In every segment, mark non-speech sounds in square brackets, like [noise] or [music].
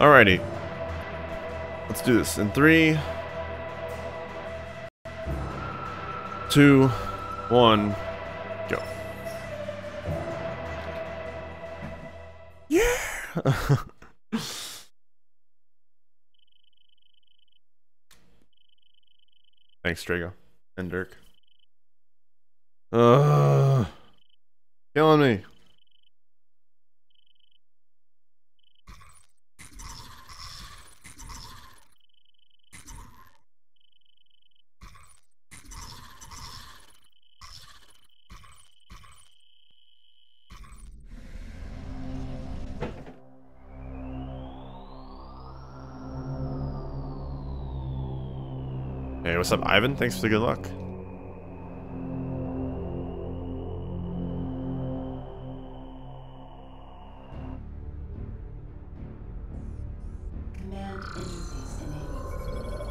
Alrighty. Let's do this in three, two, one, go. Yeah! [laughs] Thanks, Drago. And Dirk. Uh, killing me. What's up, Ivan? Thanks for the good luck.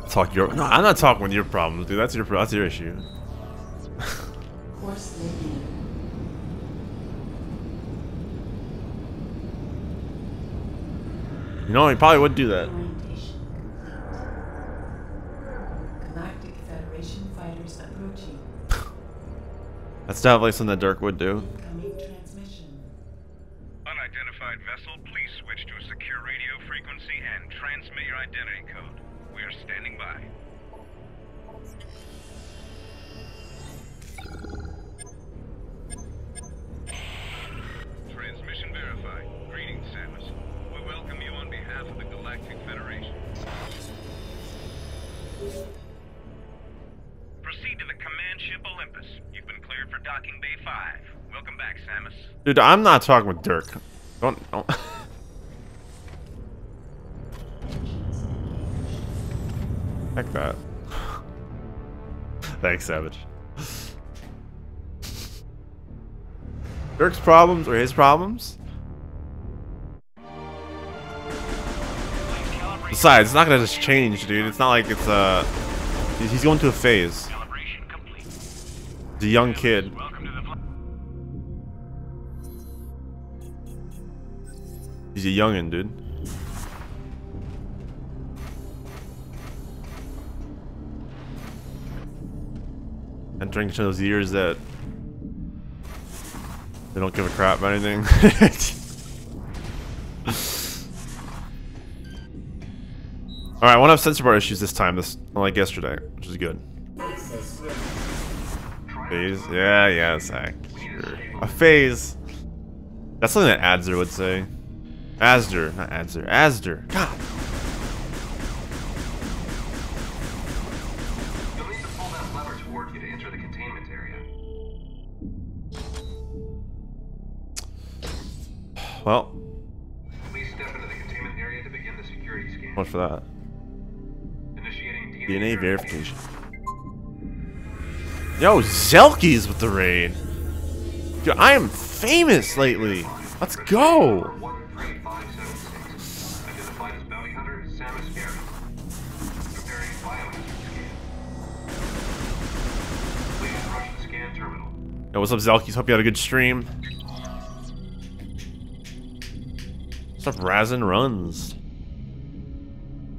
Talk your. No, I'm not talking with your problems, dude. That's your. That's your issue. [laughs] You know, he probably would do that. Orientation complete. Galactic Federation fighters approaching. Definitely something that Dirk would do. Dude, I'm not talking with Dirk. Don't. don't. [laughs] Heck that. [laughs] Thanks, Savage. Dirk's problems or his problems? Besides, it's not gonna just change, dude. It's not like it's uh he's- going through a phase. He's a young kid. He's a youngin', dude. Entering into those years that they don't give a crap about anything. [laughs] Alright, I won't have sensor bar issues this time, this unlike yesterday, which is good. Phase? Yeah, yeah, Zach. Sure. A phase. That's something that Adzer would say. Asder, not Adzer. Asder. God. You'll need to pull that lever toward you to enter the containment area. Well, Please step into the containment area to begin the security scan. much for that. Initiating DNA, DNA verification. Yo, Zelky's with the raid. Dude, I am famous lately. Let's go. What's up, Zelkies? Hope you had a good stream. What's up, Razin Runs?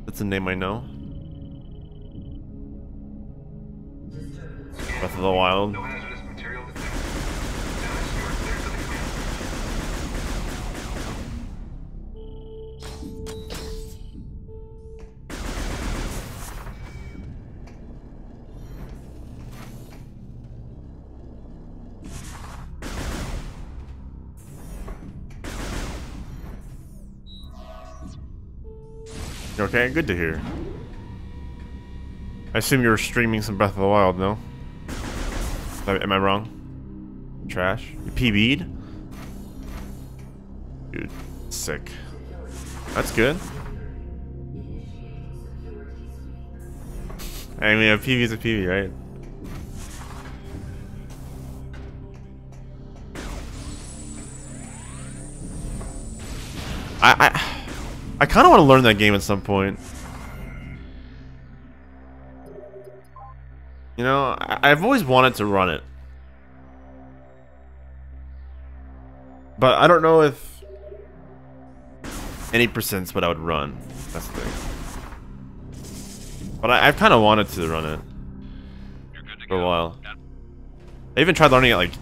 That's a name I know. Breath of the Wild. Okay? Good to hear. I assume you were streaming some Breath of the Wild, no? Am I- wrong? Trash? You PB'd? Dude, sick. That's good. I mean, a PB is a PB, right? I kind of want to learn that game at some point. You know, I, I've always wanted to run it. But I don't know if any percents what I would run. That's the thing. But I, I've kind of wanted to run it You're good to for a while. That- I even tried learning it like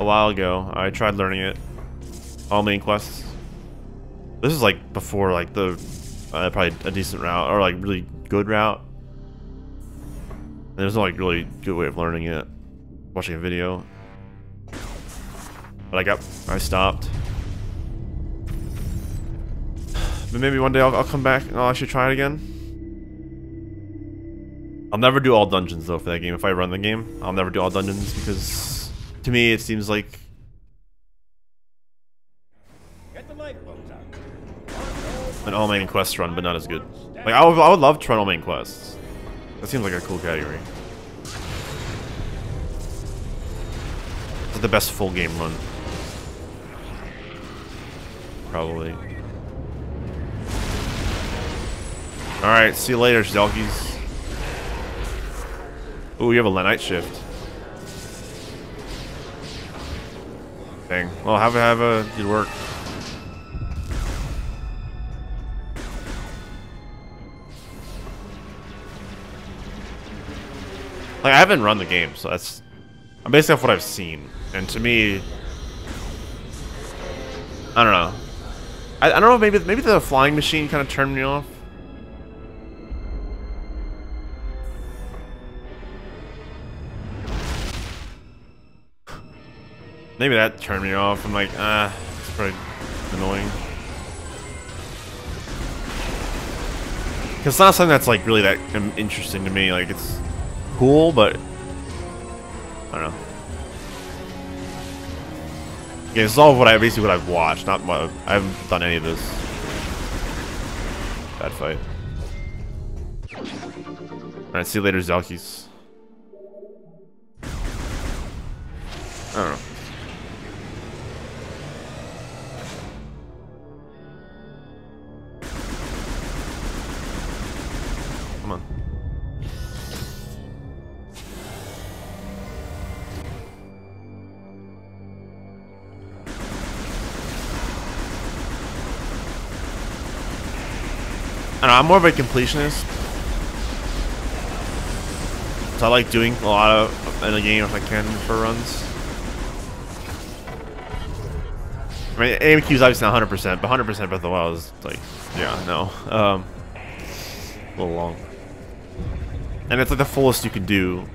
a while ago. I tried learning it. All main quests. This is like before like the uh, probably a decent route or like really good route. There's no like really good way of learning it. Watching a video. But I got I stopped. But maybe one day I'll, I'll come back and I'll actually try it again. I'll never do all dungeons though for that game. If I run the game, I'll never do all dungeons because to me it seems like an all main quest run, but not as good. Like I would, I would love to run all main quests. That seems like a cool category. It's the best full game run. Probably. Alright, see you later, Zelkies. Ooh, you have a night shift. Dang. Well, have a, have a good work. Like, I haven't run the game, so that's... I'm basing off what I've seen. And to me... I don't know. I, I don't know, maybe maybe the flying machine kind of turned me off. Maybe that turned me off. I'm like, ah, it's pretty annoying. Cause it's not something that's like really that um, interesting to me. Like it's cool, but I don't know. Yeah, this is all what I basically what I've watched, not I haven't done any of this. Bad fight. Alright, see you later, Zelkis. I don't know. Know, I'm more of a completionist. So I like doing a lot of in a game if I can for runs. I mean, AMQ is obviously not 100%, but 100% Breath of the Wild is like, yeah, no. Um, a little long. And it's like the fullest you could do.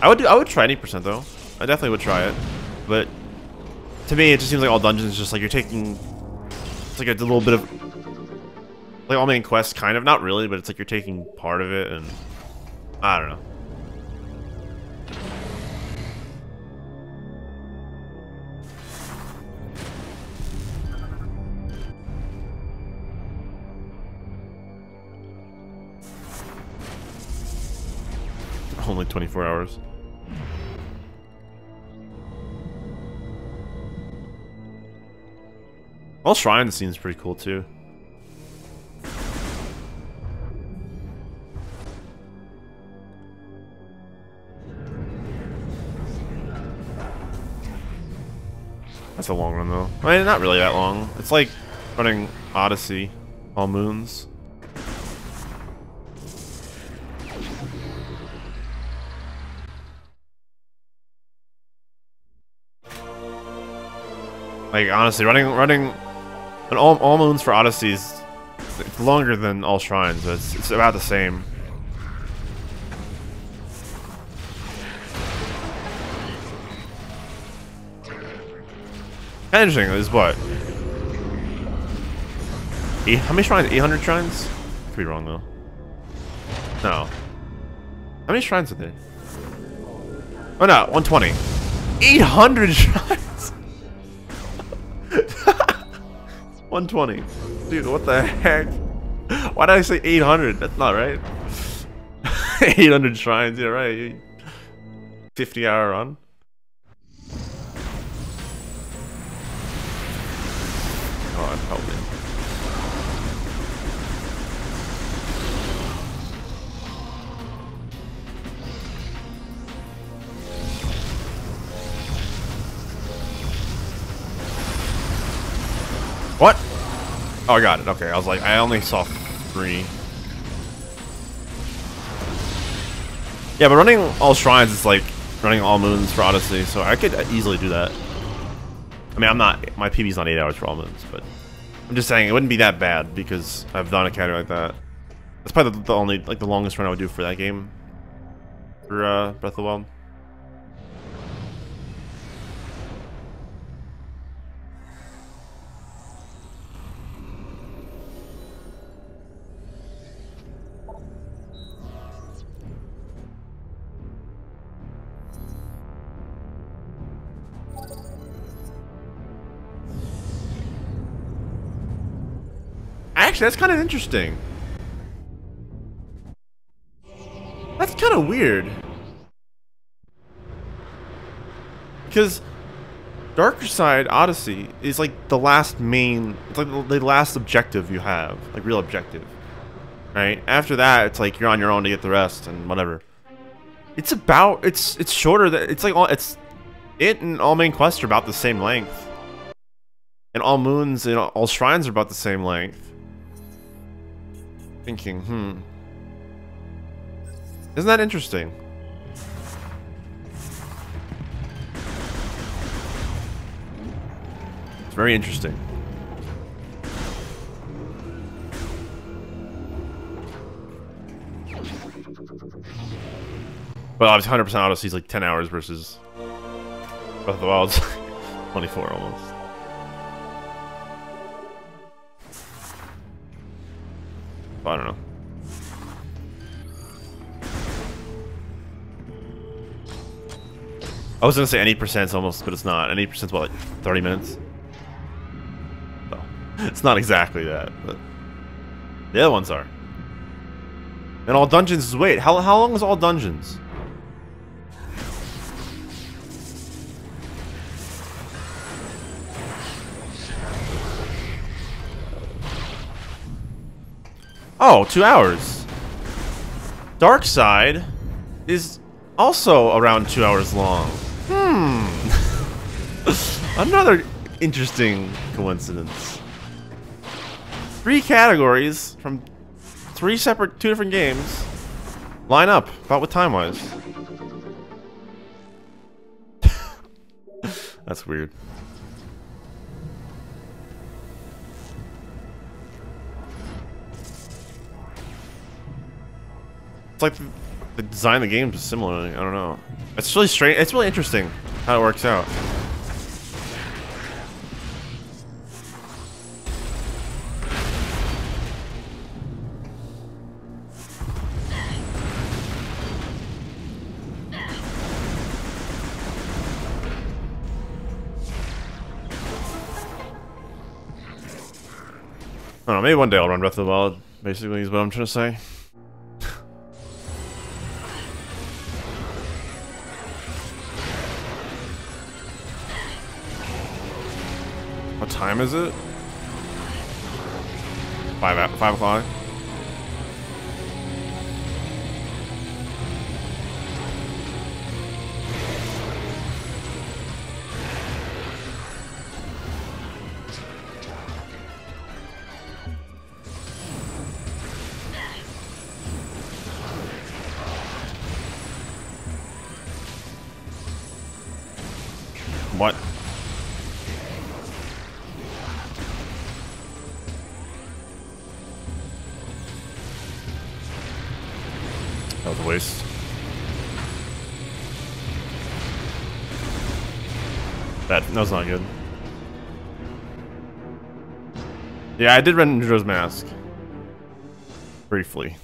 I would do, I would try 80% though. I definitely would try it. But to me, it just seems like all dungeons just like you're taking, it's like a little bit of, like all main quests kind of, not really, but it's like you're taking part of it and I don't know. Only 24 hours. All shrine seems pretty cool too. That's a long run though. I mean, not really that long. It's like running Odyssey, all moons. Like honestly, running running an all, all moons for Odyssey is longer than all shrines. But it's it's about the same. Interesting is what? How many shrines? 800 shrines? Could be wrong though. No. How many shrines are there? Oh no, 120. 800 [laughs] shrines! [laughs] 120. Dude, what the heck? Why did I say 800? That's not right. [laughs] 800 shrines, yeah, right. 50 hour run. What? Oh, I got it. Okay, I was like, I only saw three. Yeah, but running all shrines is like running all moons for Odyssey, so I could easily do that. I mean, I'm not, my PB's not 8 hours for all moons, but I'm just saying it wouldn't be that bad because I've done a category like that. That's probably the, the only, like the longest run I would do for that game. For uh, Breath of the Wild. Actually, that's kind of interesting. That's kind of weird. Because Darker Side Odyssey is like the last main, it's like the last objective you have, like real objective. Right? After that, it's like you're on your own to get the rest and whatever. It's about, it's it's shorter, than, it's like all, it's, it and all main quests are about the same length. And all moons and all shrines are about the same length thinking, hmm. Isn't that interesting? It's very interesting. Well, obviously 100% Odyssey is like 10 hours versus Breath of the Wild's [laughs] 24 almost. I don't know. I was gonna say any percent almost, but it's not. Any percent's about like 30 minutes? So, [laughs] it's not exactly that, but the other ones are. And all dungeons is wait, how how long is all dungeons? Oh, two hours. Dark Side is also around two hours long. Hmm. [laughs] Another interesting coincidence. Three categories from three separate, two different games line up about what time was. [laughs] That's weird. It's like the design of the game is similar. I don't know. It's really strange. It's really interesting how it works out. I don't know, maybe one day I'll run Breath of the Wild, basically, is what I'm trying to say. Time is it? Five five o'clock. What? Not good. Yeah, I did run Majora's Mask. Briefly.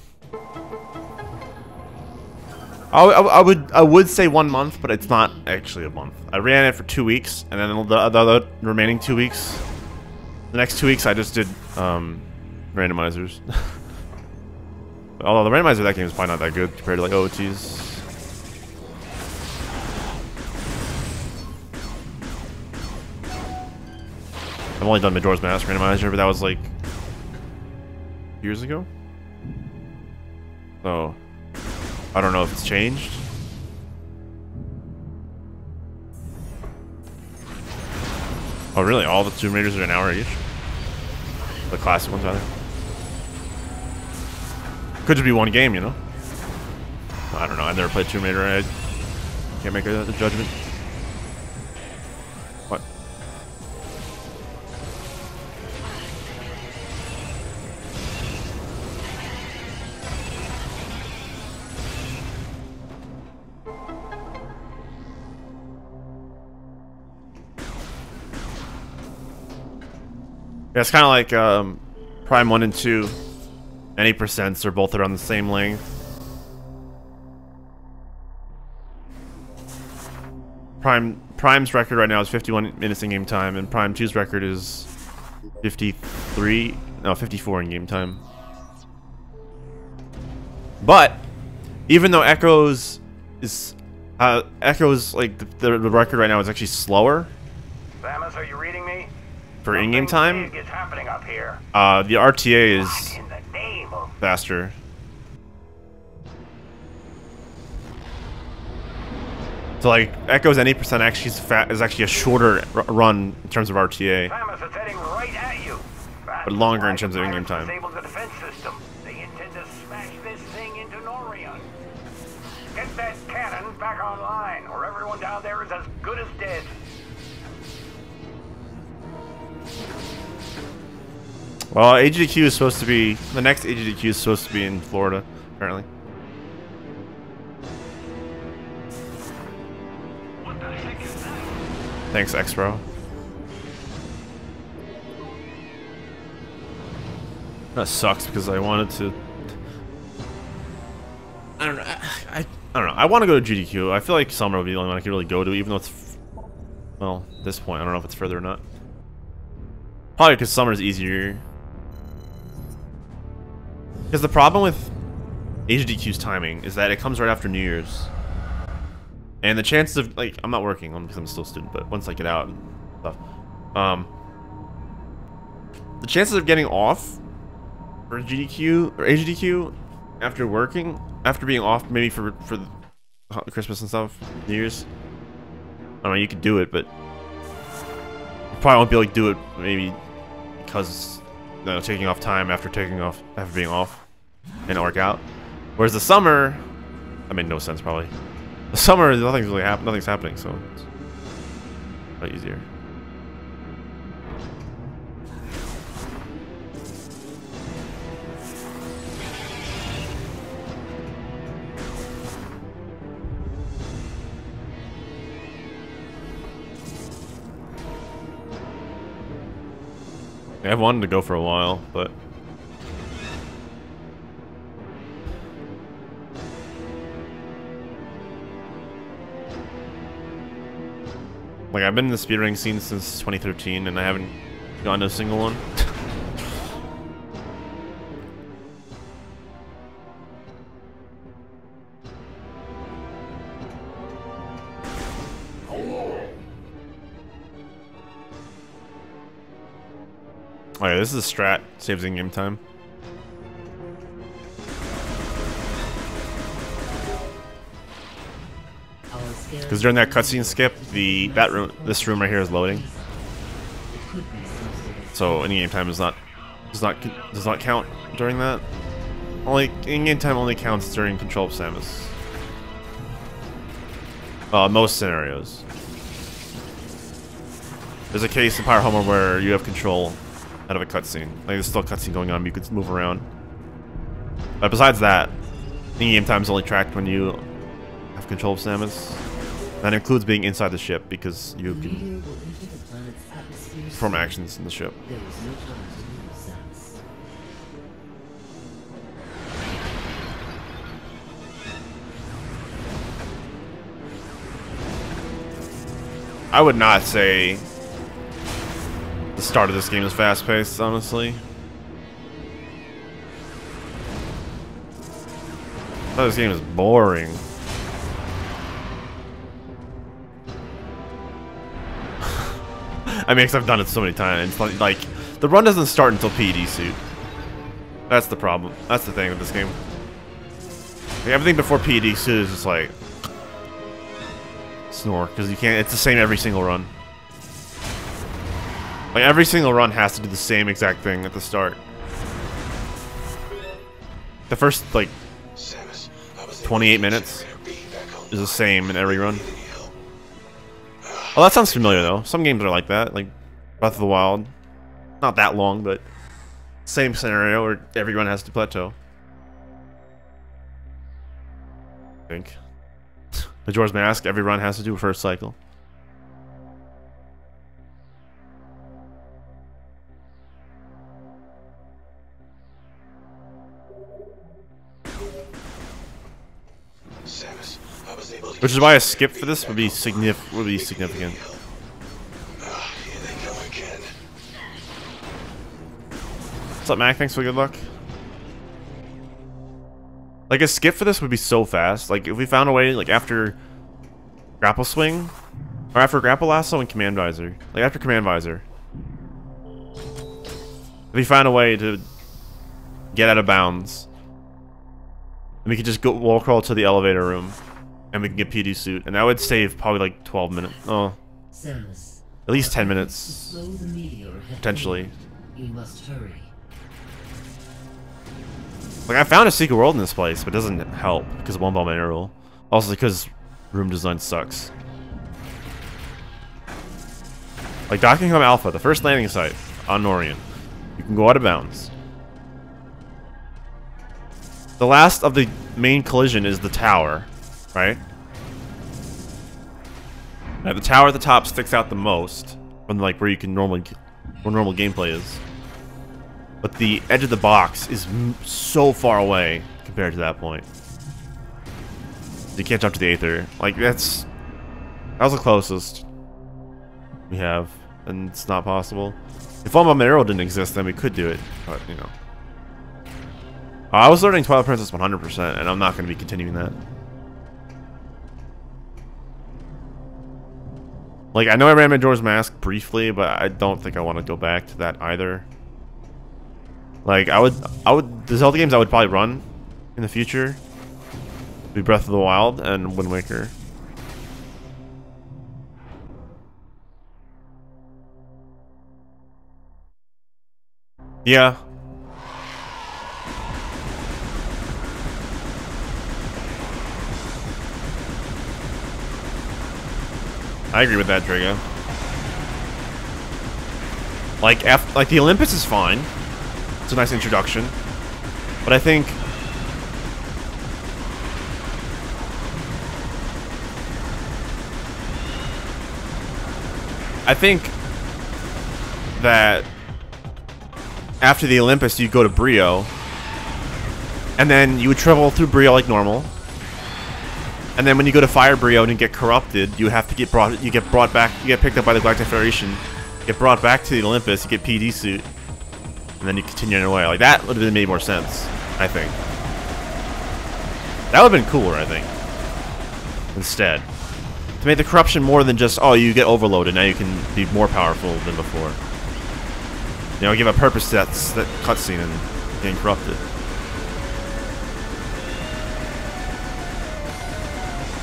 I, I, I, would I would say one month, but it's not actually a month. I ran it for two weeks, and then the, the other remaining two weeks, the next two weeks I just did um, randomizers. [laughs] Although the randomizer of that game is probably not that good compared to like OOTs. I've only done Majora's Mask randomizer, but that was like years ago. So I don't know if it's changed. Oh really? All the Tomb Raiders are an hour each? The classic ones, rather. Could just be one game, you know? I don't know. I've never played Tomb Raider. I can't make a, a judgment. Yeah, it's kind of like um, Prime 1 and 2. Any percents are both around the same length. Prime Prime's record right now is 51 minutes in game time, and Prime 2's record is 53, no, 54 in game time. But even though Echoes is uh, Echoes like the, the record right now is actually slower Samus, are you reading me? For in-game time, is happening up here. uh, the RTA is the faster. So like Echoes any percent actually is, fat, is actually a shorter run in terms of RTA. Samus is heading right. But longer in terms of in-game time. Well, AGDQ is supposed to be the next AGDQ is supposed to be in Florida, apparently. What the heck is that? Thanks, X-Pro. That sucks because I wanted to. I don't know. I, I, I don't know. I want to go to GDQ. I feel like summer would be the only one I could really go to, even though it's. f- Well, at this point, I don't know if it's further or not. Probably because summer is easier. Because the problem with AGDQ's timing is that it comes right after New Year's. And the chances of, like, I'm not working because I'm still a student, but once I get out and stuff, um, the chances of getting off for GDQ or AGDQ after working, after being off maybe for for the Christmas and stuff, New Year's. I don't know. You could do it, but you probably won't be able to do it maybe because taking off time after taking off after being off and work out. Whereas the summer, that made no sense probably. The summer, nothing's really happening. Nothing's happening, so it's a lot easier. I've wanted to go for a while, but like I've been in the speedrunning scene since 2013, and I haven't gone to a single one. [laughs] Yeah, this is a strat. Saves in game time. Because during that cutscene skip, the that room, this room right here is loading. So in-game time is not does not does not count during that. Only in-game time only counts during control of Samus. Uh, most scenarios. There's a case in Pirate Homeworld where you have control out of a cutscene. Like there's still a cutscene going on, but you could move around. But besides that, in-game time is only tracked when you have control of Samus. That includes being inside the ship because you can perform actions in the ship. I would not say the start of this game is fast-paced, honestly. I thought this game is boring. [laughs] I mean, because I've done it so many times. Like, like, the run doesn't start until PD suit. That's the problem. That's the thing with this game. Like, everything before PD suit is just like snore because you can't. It's the same every single run. Like every single run has to do the same exact thing at the start. The first like 28 minutes is the same in every run. Oh, that sounds familiar though. Some games are like that, like Breath of the Wild. Not that long, but same scenario where every run has to plateau. I think. Majora's Mask, every run has to do a first cycle. Which is why a skip for this would be would be significant. What's up, Mac? Thanks for good luck. Like a skip for this would be so fast. Like if we found a way, like after grapple swing, or after grapple lasso and command visor, like after command visor, if we found a way to get out of bounds, and we could just go wall crawl to the elevator room, and we can get PD suit, and that would save probably like 12 minutes. Oh, at least 10 minutes. Potentially. Like I found a secret world in this place, but it doesn't help because of one ball mineral. Also because room design sucks. Like Donkey Kong Alpha, the first landing site on Norion. You can go out of bounds. The last of the main collision is the tower, right? Now the tower at the top sticks out the most from like where you can normally where normal gameplay is. But the edge of the box is so far away compared to that point. You can't jump to the Aether. Like, that's... That was the closest we have, and it's not possible. If Alma Mineral didn't exist, then we could do it, but, you know. I was learning Twilight Princess 100%, and I'm not going to be continuing that. Like, I know I ran Majora's Mask briefly, but I don't think I want to go back to that either. Like I would, I would. The Zelda games I would probably run in the future be Breath of the Wild and Wind Waker. Yeah. I agree with that, Drago. Like, F like the Olympus is fine. It's a nice introduction. But I think I think that after the Olympus you go to Bryyo and then you would travel through Bryyo like normal. And then when you go to Fire Bryyo and get corrupted, you have to get brought you get brought back you get picked up by the Galactic Federation, get brought back to the Olympus, you get PD suit, and then you continue on your way. Like that would have made more sense, I think. That would have been cooler, I think. Instead. To make the corruption more than just, oh, you get overloaded, now you can be more powerful than before. You know, give a purpose to that, that cutscene and getting corrupted.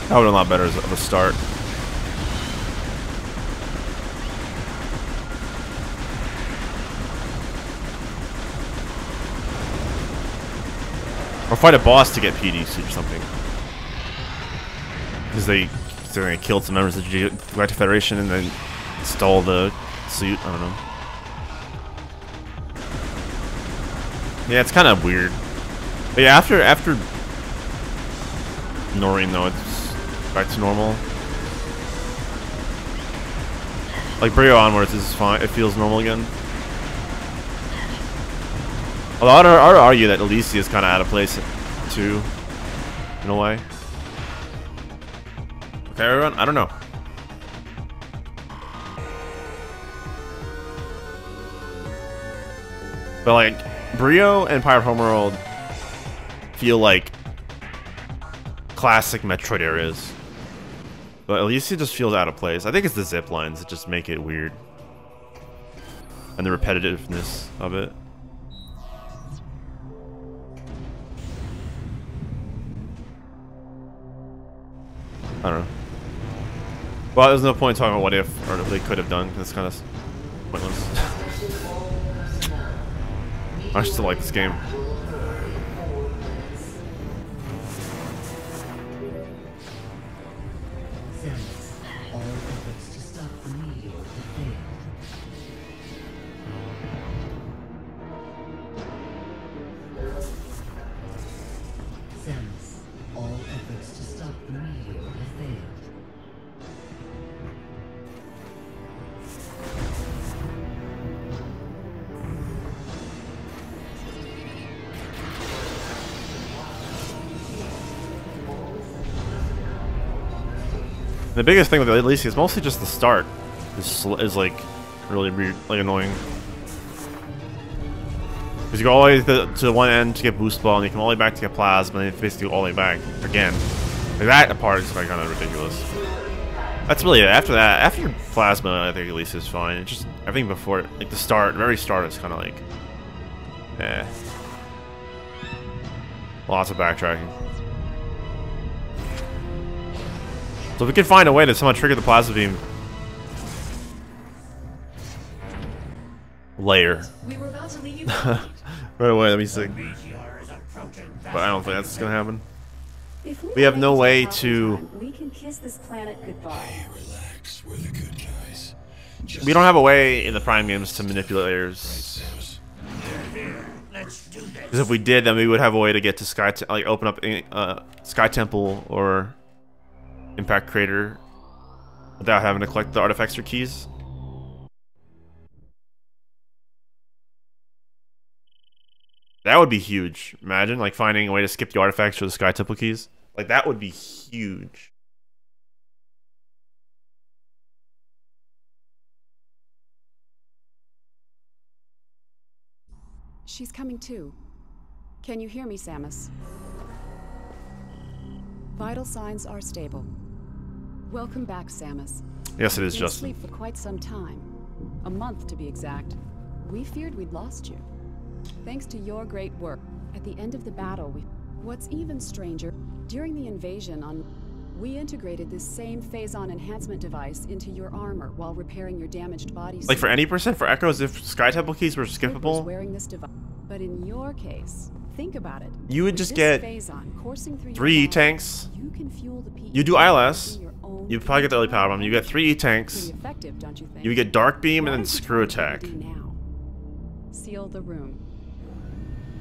That would have been a lot better as of a start. Or fight a boss to get PDC or something. Because they, they killed some members of the Galactic Federation and then stole the suit. I don't know. Yeah, it's kind of weird. But yeah, after after Norion though, it's back to normal. Like Bryyo onwards is fine. It feels normal again. Although I'd, argue that Elysia is kind of out of place too, in a way. Okay, everyone. I don't know. But like, Bryyo and Pirate Homeworld feel like classic Metroid areas. But at least it just feels out of place. I think it's the zip lines that just make it weird. And the repetitiveness of it. I don't know. Well, there's no point talking about what if or what they could have done. It's kind of pointless. [laughs] I still like this game. The biggest thing with the Elise is mostly just the start. Is, is like really weird, like annoying. Because you go all the way to, to one end to get boost ball, and you come all the way back to get plasma, and it's basically all the way back again. Like that part is like kind of ridiculous. That's really it. After that, after plasma, I think Elise is fine. It's just everything before, like the start, very start is kind of like, eh. Lots of backtracking. So if we can find a way to somehow trigger the plasma beam layer We were about to leave you. [laughs] right away, let me see. But I don't think that's gonna happen. We have no way to- We can kiss this planet goodbye. Relax, we're the good guys. We don't have a way in the Prime games to manipulate layers. Samus. Because if we did, then we would have a way to get to Sky, like open up uh, Sky Temple or Impact Crater without having to collect the artifacts or keys. That would be huge. Imagine like finding a way to skip the artifacts or the Sky Temple keys. Like that would be huge. She's coming too. Can you hear me, Samus? Vital signs are stable. Welcome back, Samus. Yes, it is just. You've been Justin. asleep for quite some time. A month, to be exact. We feared we'd lost you. Thanks to your great work, at the end of the battle, we... What's even stranger, during the invasion on... We integrated this same Phazon enhancement device into your armor while repairing your damaged body Like for any percent for Echoes, if Sky Temple keys were skippable, wearing this device. But in your case, think about it. You would just get Phazon coursing through your three tanks. You can fuel the PED You do ILS. You probably get the early power bomb. You get three E tanks. Effective, don't you think? You get Dark Beam and then Screw Attack. now? Seal the room.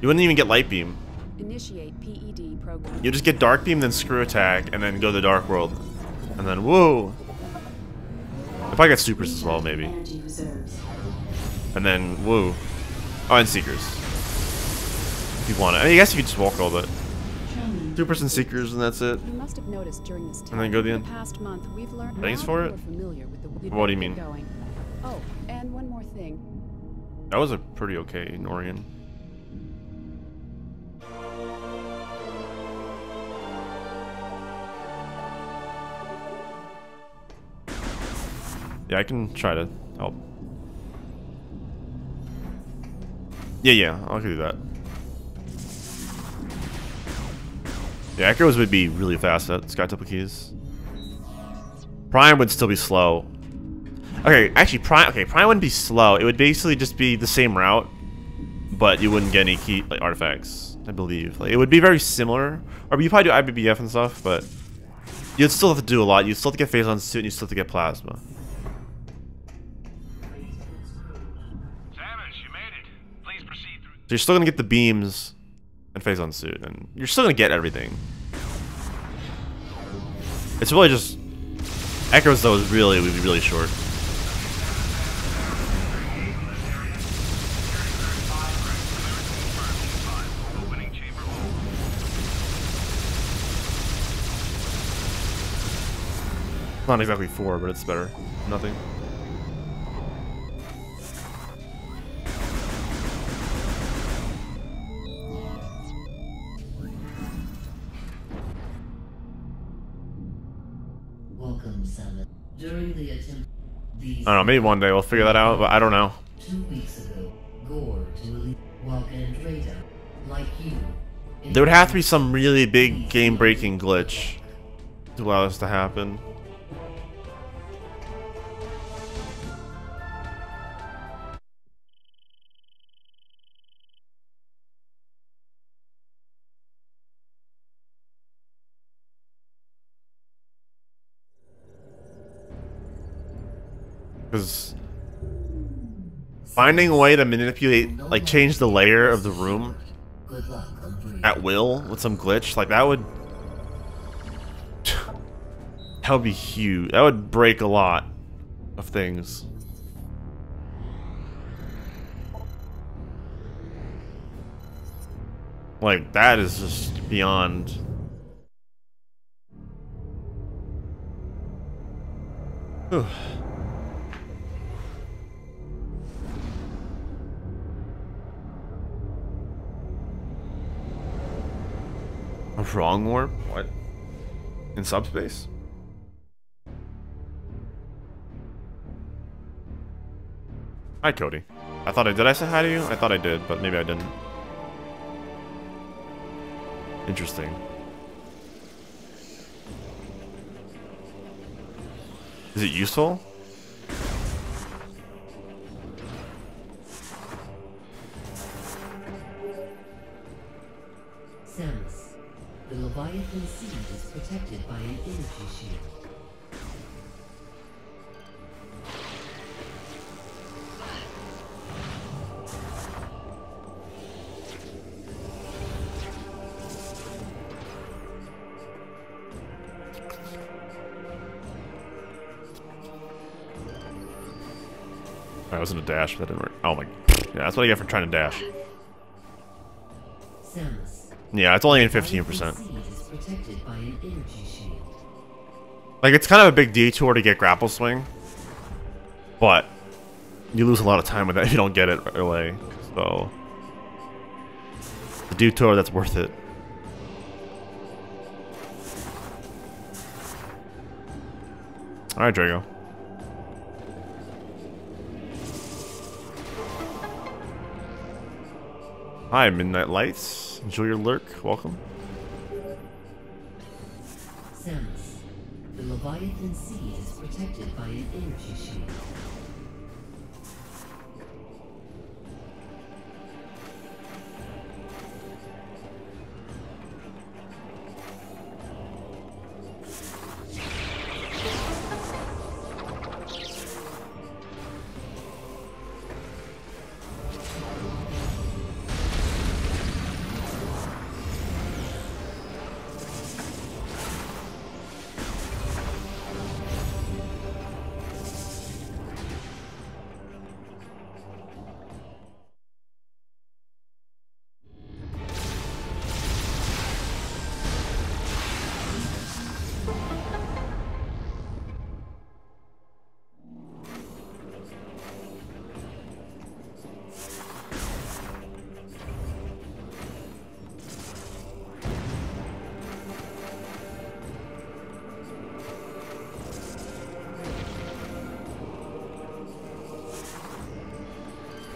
You wouldn't even get Light Beam. Initiate PED program. You just get Dark Beam, then Screw Attack, and then go to the Dark World. And then, whoa! If I get Supers as well, maybe. And then, whoa. Oh, and Seekers. If you want it. I, mean, I guess you could just walk all that. Supers and Seekers, and that's it. You must have noticed during this time. And then go to the end. the past month, we've learned Thanks for it. familiar with the What do you mean? Going. Oh, and one more thing. That was a pretty okay Norion. Yeah, I can try to help. Yeah, yeah, I'll do that. Yeah, Echoes would be really fast at Sky Temple Keys. Prime would still be slow. Okay, actually, Prime. Okay, Prime wouldn't be slow. It would basically just be the same route, but you wouldn't get any key like artifacts. I believe. Like it would be very similar, or you probably do IBBF and stuff, but you'd still have to do a lot. You'd still have to get Phazon suit, and you still have to get plasma. Samus, you made it. Please proceed through. So you're still gonna get the beams and Phazon suit, and you're still gonna get everything. It's really just Echoes though is really would be really short. Not exactly four, but it's better. Nothing. Samus. During the attempt, I don't know. Maybe one day we'll figure that out, but I don't know. two weeks ago, Ghor to elite Andreda, like you, There would have to be some really big game-breaking glitch to allow this to happen. Because finding a way to manipulate, like change the layer of the room at will with some glitch, like that would [sighs] that would be huge. That would break a lot of things. Like that is just beyond. [sighs] [sighs] [laughs] Wrong warp? What? In subspace? Hi, Cody. I thought I did. I say hi to you. I thought I did, but maybe I didn't. Interesting. Is it useful? Is protected by an energy shield. I was in a dash, but that didn't work. Oh my. Yeah, that's what I get for trying to dash. Yeah, it's only in 15%. Protected by an energy shield. Like, it's kind of a big detour to get grapple swing. But, you lose a lot of time with that [laughs] if you don't get it right away. So, the detour that's worth it. Alright, Drago. Hi, Midnight Lights. Enjoy your lurk. Welcome. Leviathan seed is protected by an energy shield.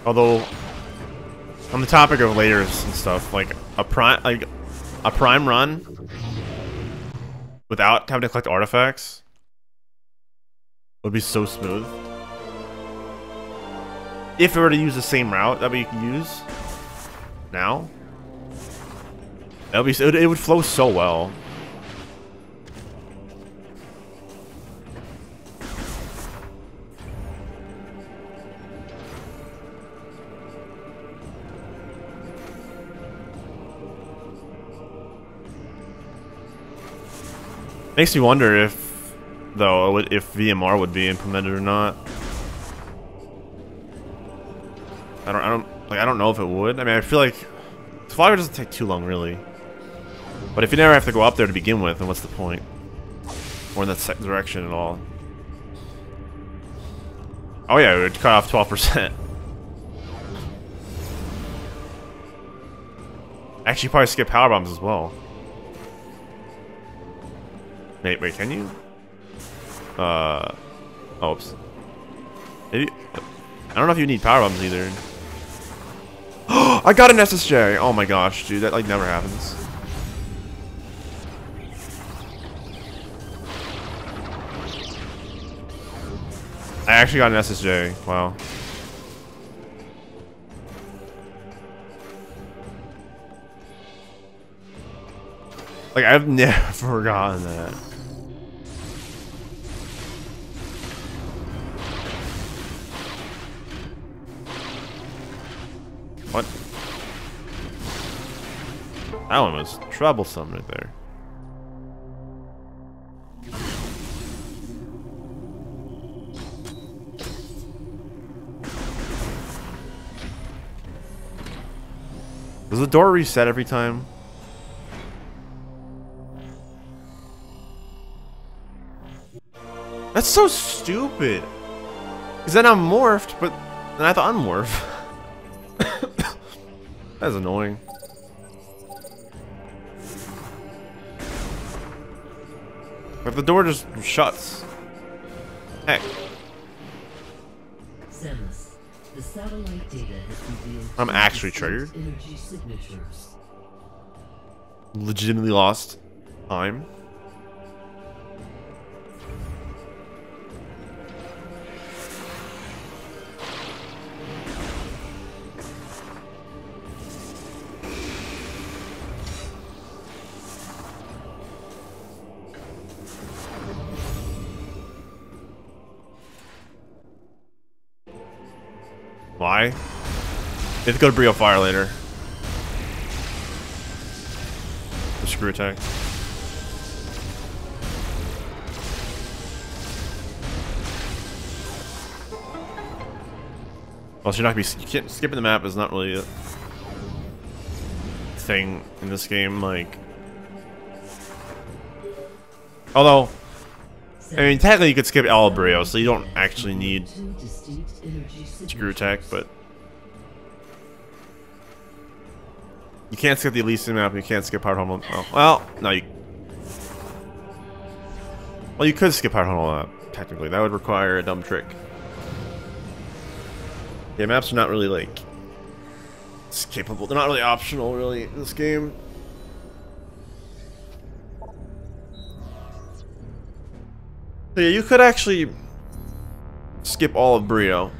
Although, on the topic of layers and stuff, like a prime, like a prime run without having to collect artifacts would be so smooth. If we were to use the same route that we can use now, that would be it, it would flow so well. Makes me wonder if, though, if VMR would be implemented or not. I don't, I don't, like, I don't know if it would. I mean, I feel like Flyer doesn't take too long, really. But if you never have to go up there to begin with, then what's the point? Or in that direction at all. Oh yeah, it would cut off 12%. [laughs] Actually, probably skip power bombs as well. Wait, wait, can you? Uh, oops. Maybe, I don't know if you need power bombs either. [gasps] I got an SSJ! Oh my gosh, dude, that like never happens. I actually got an SSJ. Wow. Like, I've [laughs] never forgotten that. That one was troublesome right there. Does the door reset every time? That's so stupid. Because then I'm morphed, but then I have to unmorph. [laughs] That's annoying. The door just shuts. Heck. Samus, the satellite data has revealed I'm actually triggered. Legitimately lost time. Why? They have to go to Bryyo Fire later. The screw attack. Well, you're not gonna be skipping the map is not really a thing in this game. Like, although, I mean, technically you could skip all so you don't actually need screw attack, but you can't skip the Elysia map. You can't skip Hard Home. Oh, well, no, you. Well, you could skip Hard Home map technically. That would require a dumb trick. Yeah, maps are not really like skippable. They're not really optional, really, in this game. So yeah, you could actually skip all of Bryyo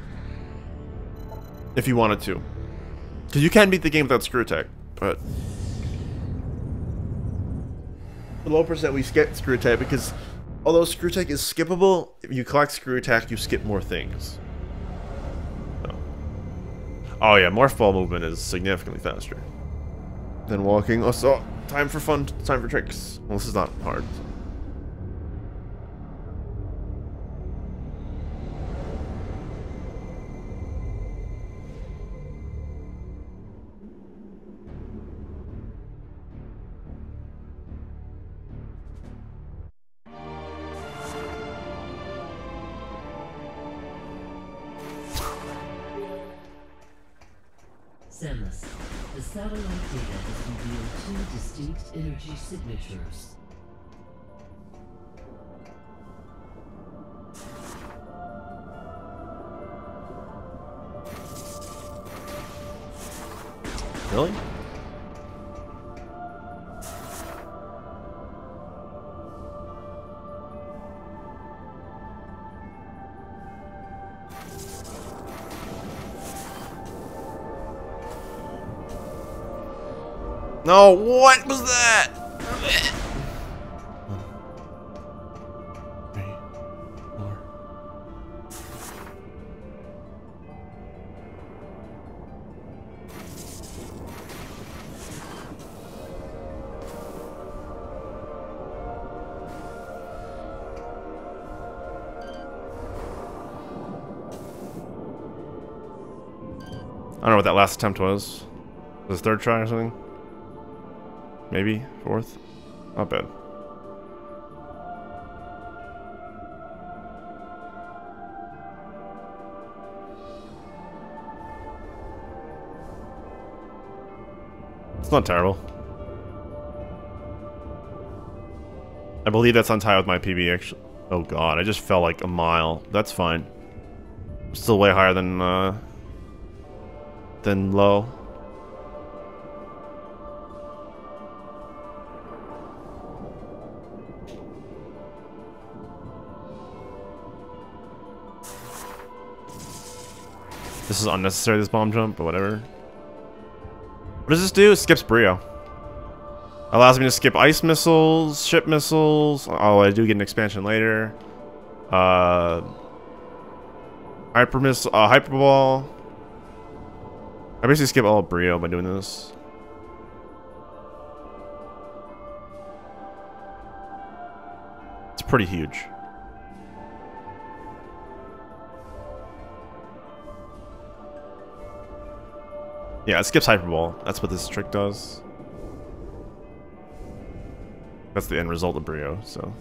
if you wanted to. Because you can beat the game without screw attack, but the low percent we skip screw attack because although screw attack is skippable, if you collect screw attack, you skip more things. So. Oh yeah, morph ball movement is significantly faster than walking. Oh, so time for fun, time for tricks. Well, this is not hard. Energy signatures. No, what was that? I don't know what that last attempt was. Was third try or something? Maybe fourth? Not bad. It's not terrible. I believe that's on tie with my PB actually. Oh god, I just fell like a mile. That's fine. Still way higher than uh than low. This is unnecessary, this bomb jump, but whatever. What does this do? It skips Bryyo. Allows me to skip ice missiles, ship missiles. Oh, I do get an expansion later. Uh, hyper missile, uh, hyperball. I basically skip all Bryyo by doing this. It's pretty huge. Yeah, it skips Hyperball. That's what this trick does. That's the end result of Bryyo, so...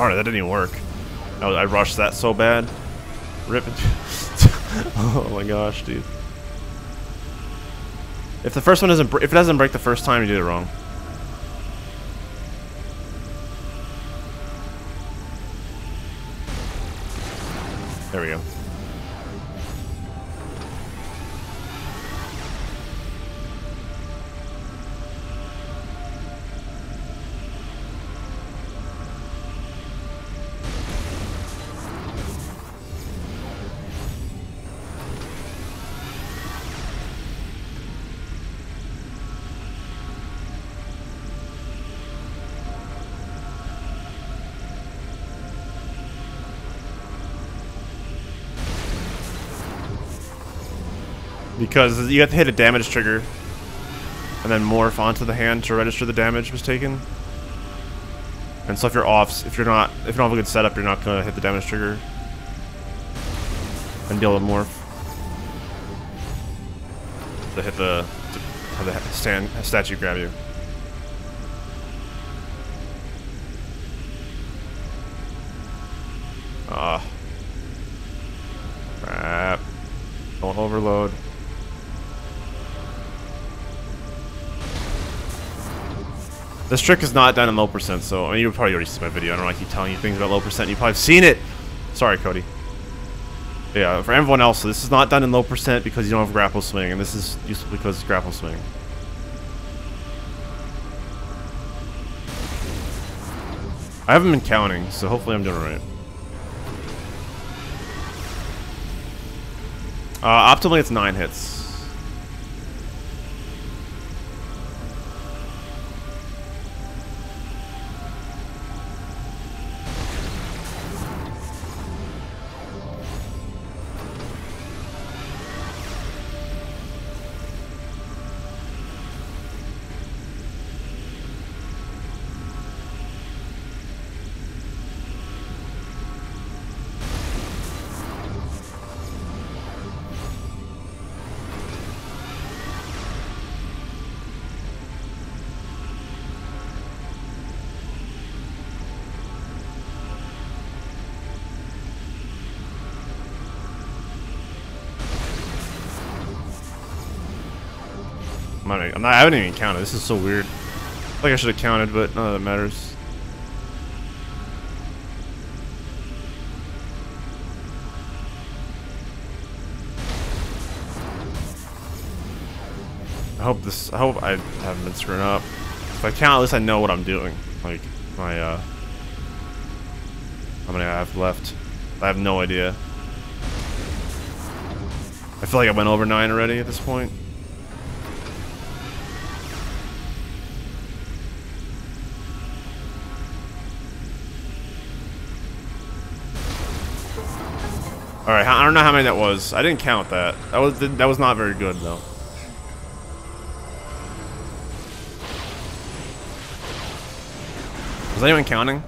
Darn it, that didn't even work. I, I rushed that so bad. Rip [laughs] oh my gosh, dude. If the first one doesn't, if it doesn't break the first time, you did it wrong. Because you have to hit a damage trigger and then morph onto the hand to register the damage was taken. And so if you're off, if you're not, if you don't have a good setup, you're not gonna hit the damage trigger and deal with morph. To hit the, to have the stand statue grab you. This trick is not done in low percent, so I mean, you probably already seen my video. I don't know, keep telling you things about low percent. You've probably seen it. Sorry, Cody. Yeah, for everyone else, this is not done in low percent because you don't have grapple swing, and this is useful because it's grapple swing. I haven't been counting, so hopefully I'm doing right. Uh, optimally, it's nine hits. I'm not, I haven't even counted. This is so weird. I like I should have counted, but none of that matters. I hope this. I hope I haven't been screwing up. If I count, at least I know what I'm doing. Like my uh, how many I have left. I have no idea. I feel like I went over nine already at this point. don't know how many that was. I didn't count that. That was that was not very good though. Was anyone counting?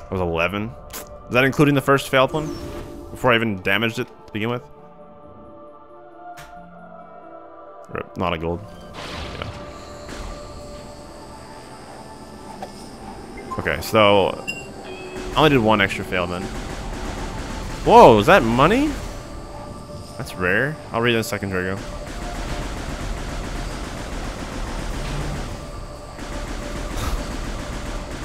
It was 11. Is that including the first failed one? Before I even damaged it to begin with? Not a gold. Yeah. Okay, so I only did one extra fail then. Whoa, is that money? That's rare. I'll read it in a second, Drago.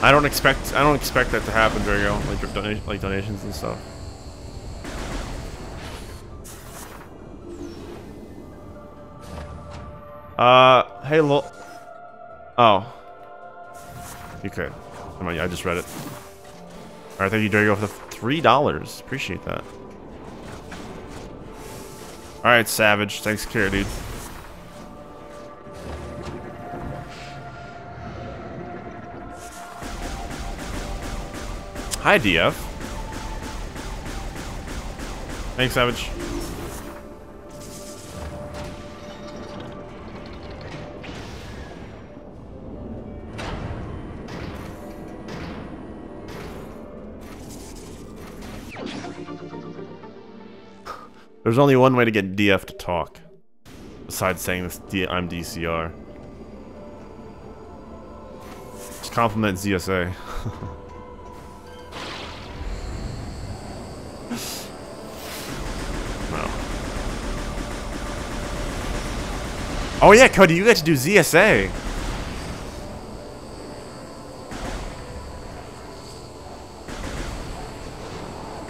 I don't expect I don't expect that to happen, Drago. Like donation like donations and stuff. Uh, hey, lo. Oh. You could. I just read it. All right, thank you, Drago, for the three dollars. Appreciate that. All right, Savage. Thanks, care, dude. Hi, DF. Thanks, Savage. There's only one way to get DF to talk. Besides saying this D I'm DCR. Just compliment ZSA. [laughs] Oh yeah, Cody, you get to do ZSA.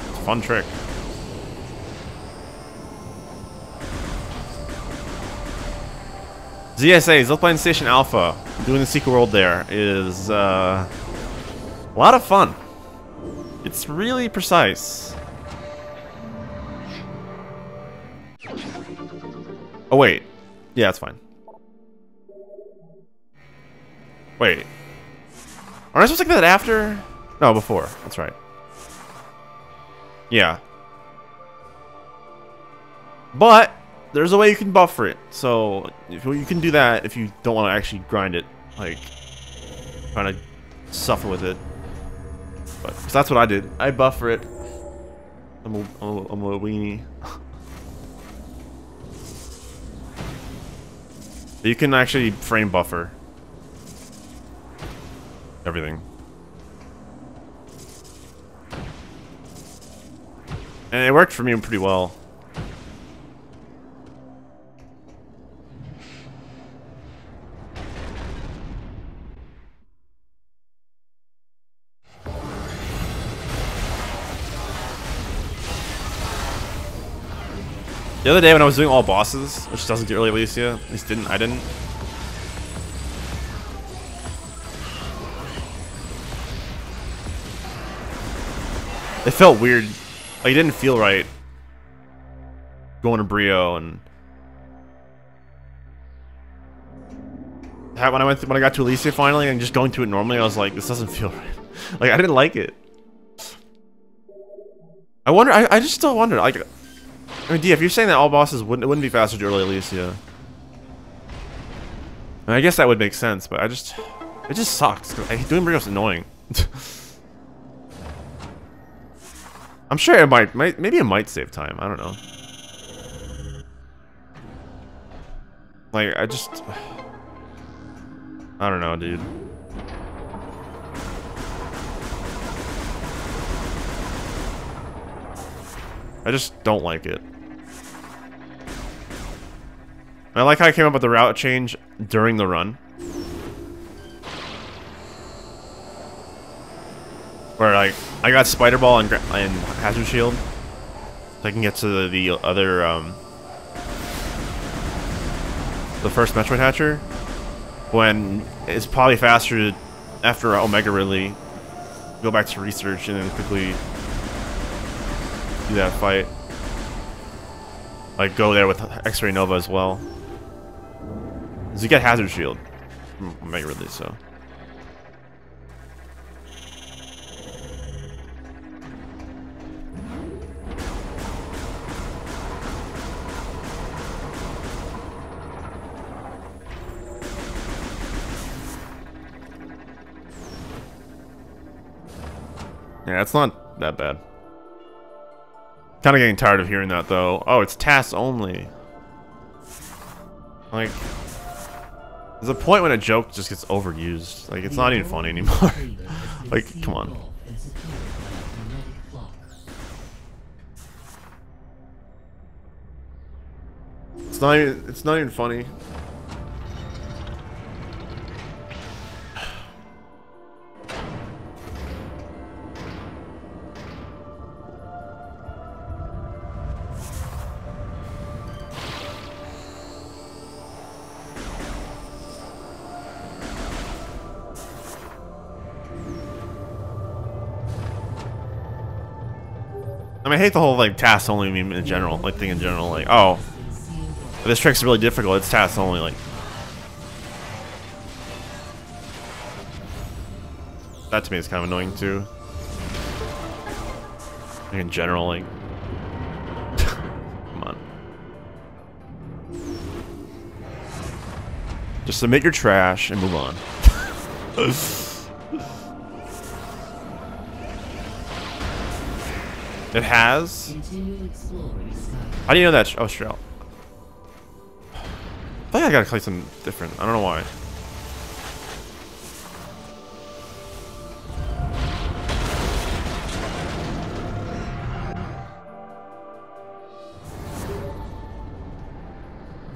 It's a fun trick. ZSA, Zipline Station Alpha, doing the secret world there is uh, a lot of fun. It's really precise. Oh wait, yeah, it's fine. Wait, aren't I supposed to get that after? No, before. That's right. Yeah. But there's a way you can buffer it. So if you can do that if you don't want to actually grind it, like trying to suffer with it. But that's what I did. I buffer it. I'm a, I'm a, I'm a weenie. [laughs] you can actually frame buffer everything. And it worked for me pretty well. The other day when I was doing all bosses, which doesn't get really Elysia, at least didn't, I didn't. It felt weird. Like, it didn't feel right. Going to Bryyo and... When I went when I got to Elysia finally and just going to it normally, I was like, this doesn't feel [laughs] right. like, I didn't like it. I wonder, I, I just still wonder, like... I mean, if you're saying that all bosses wouldn't, it wouldn't be faster to early Elysia. I, I guess that would make sense, but I just... It just sucks. Doing Bryyo's annoying. [laughs] I'm sure it might, might... Maybe it might save time. I don't know. Like, I just... I don't know, dude. I just don't like it. I like how I came up with the route change during the run. Where, like, I got Spider Ball and, and Hazard Shield. So I can get to the, the other, um... The first Metroid Hatcher. When it's probably faster to, after Omega Ridley, go back to research and then quickly do that fight. Like, go there with X-Ray Nova as well. Does he got hazard shield? Might really so. Yeah, it's not that bad. Kind of getting tired of hearing that though. Oh, it's tasks only. Like, there's a point when a joke just gets overused. Like, it's not even funny anymore. [laughs] like, come on. It's not even, it's not even funny. I mean, I hate the whole like TAS only meme in general, like thing in general. Like, oh, this trick's really difficult. It's TAS only. Like, that to me is kind of annoying too. Like, in general, like, [laughs] come on, just submit your trash and move on. [laughs] It has? How do you know that? Oh, Shell. I think I gotta play something different. I don't know why.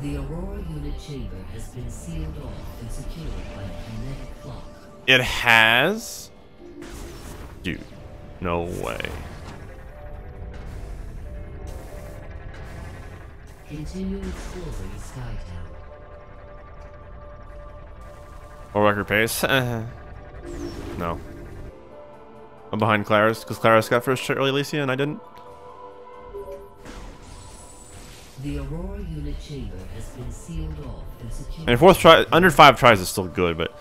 The Aurora unit chamber has been sealed off and secured by a kinetic clock. It has? Dude, no way. Continue exploring Skytown. Or record pace? [laughs] no. I'm behind Claris, because Claris got first shot early Elysia and I didn't. The Aurora unit chamber has been sealed off and secured. And fourth try, under five tries is still good, but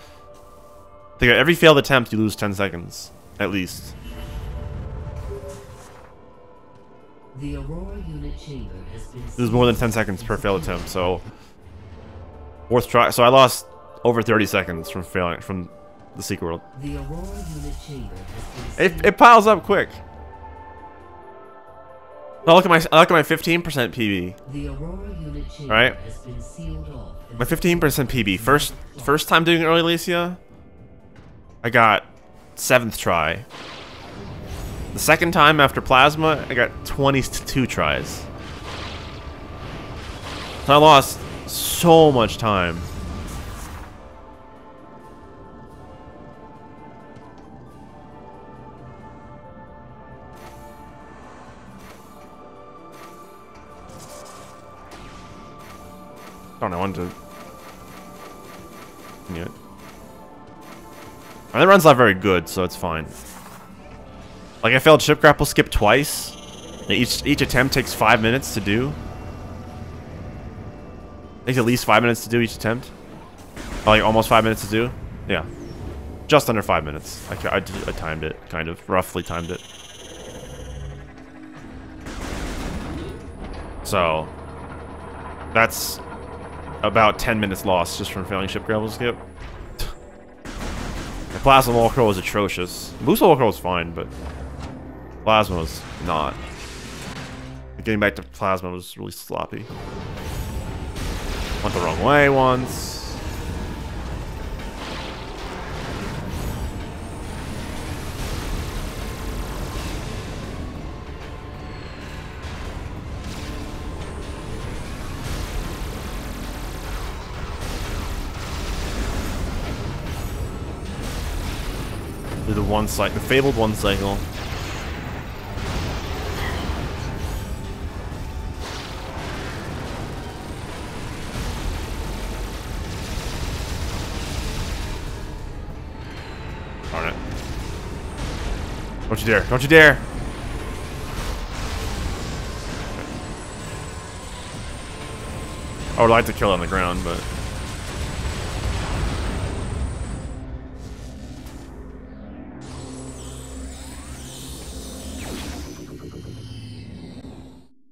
think every failed attempt you lose 10 seconds, at least. The Aurora unit chamber has been Lose more than 10 seconds per failed attempt, so fourth try. So I lost over 30 seconds from failing from the secret world. The Aurora unit chamber has been It, it piles up quick. I look at my I look at my 15% PB. The Aurora unit chamber Right. has been sealed off. My 15% PB. First first time doing early Elysia, I got seventh try. The second time after Plasma, I got 22 tries. I lost so much time. I don't know, I wanted to... Knew it. And the run's not very good, so it's fine. Like, I failed ship grapple skip twice. Each, each attempt takes five minutes to do. Takes at least five minutes to do each attempt. Like, almost five minutes to do. Yeah. Just under five minutes. I, I, I timed it, kind of. Roughly timed it. So... That's about 10 minutes lost just from failing ship grapple skip. [laughs] the Plasma Walker is atrocious. Boost Walker is fine, but Plasma was not. Getting back to Plasma was really sloppy. Went the wrong way once. The one cycle, the fabled one cycle. You dare. Don't you dare. I would like to kill it on the ground, but...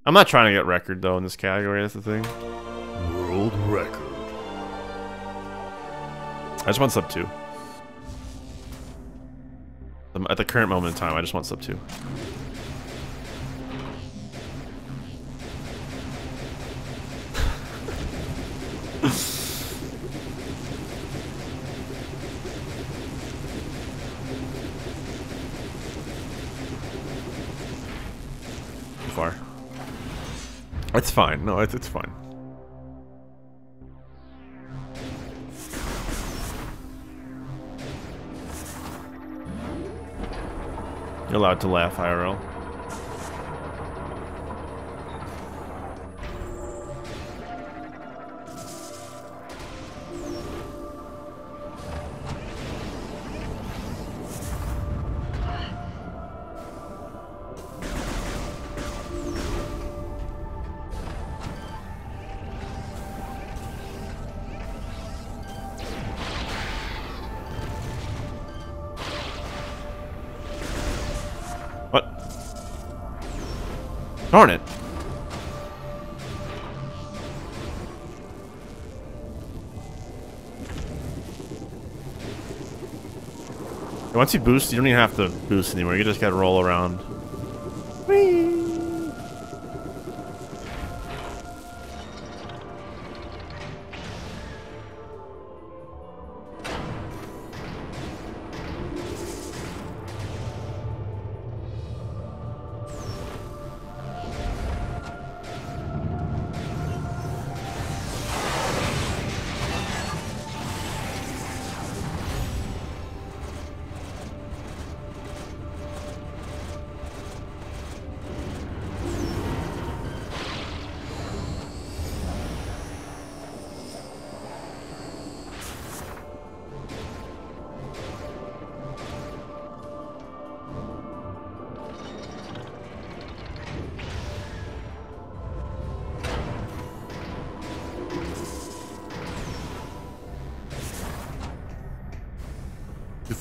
I'm not trying to get record, though, in this category. That's the thing. World record. I just want sub 2. At the current moment in time, I just want sub 2. Too [laughs] far. It's fine. No, it's, it's fine. You're allowed to laugh, IRL. Darn it. Once you boost, you don't even have to boost anymore. You just gotta roll around.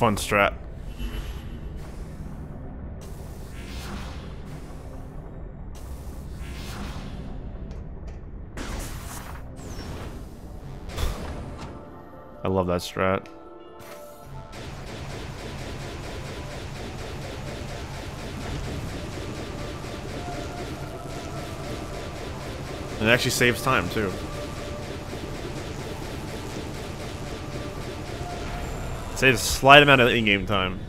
Fun strat. I love that strat. And it actually saves time too. Saves a slight amount of in-game time.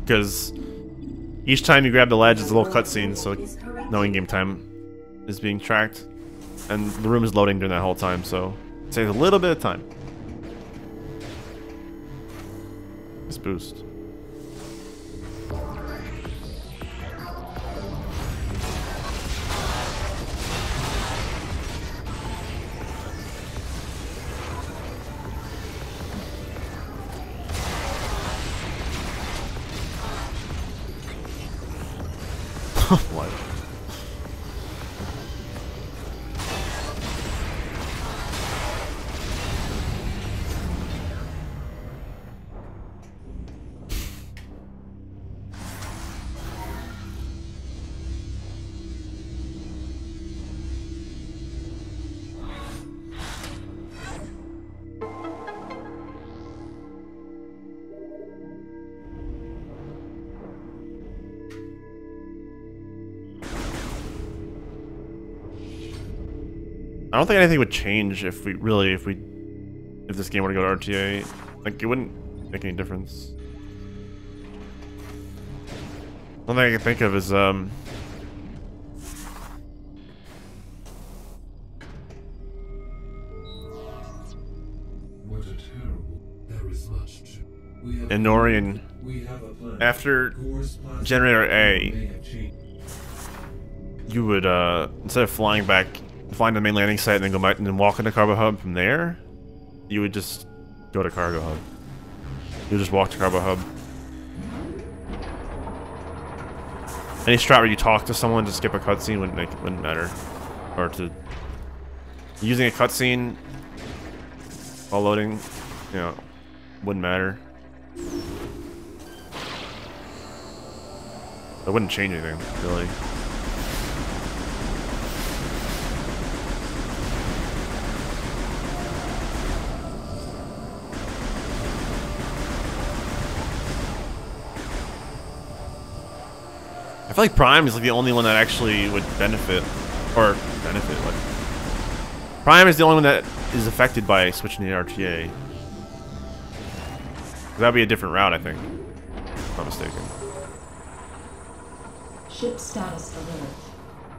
Because each time you grab the ledge, it's a little cutscene, so no in-game time is being tracked. And the room is loading during that whole time, so it saves a little bit of time. This boost. I don't think anything would change if we really, if we, if this game were to go to RTA. Like, it wouldn't make any difference. One thing I can think of is, um... What a terrible. There is much to. We Enorian, We have a after Generator A, you would, uh, instead of flying back, to the main landing site and then go back and then walk into Cargo Hub from there, you would just go to Cargo Hub. You would just walk to Cargo Hub. Any strat where you talk to someone to skip a cutscene wouldn't make wouldn't matter, or to using a cutscene while loading, you know, wouldn't matter. It wouldn't change anything really. Feel like Prime is like the only one that actually would benefit, or benefit. Like Prime is the only one that is affected by switching to the RTA. That'd be a different route, I think. If I'm not mistaken. Ship status alert.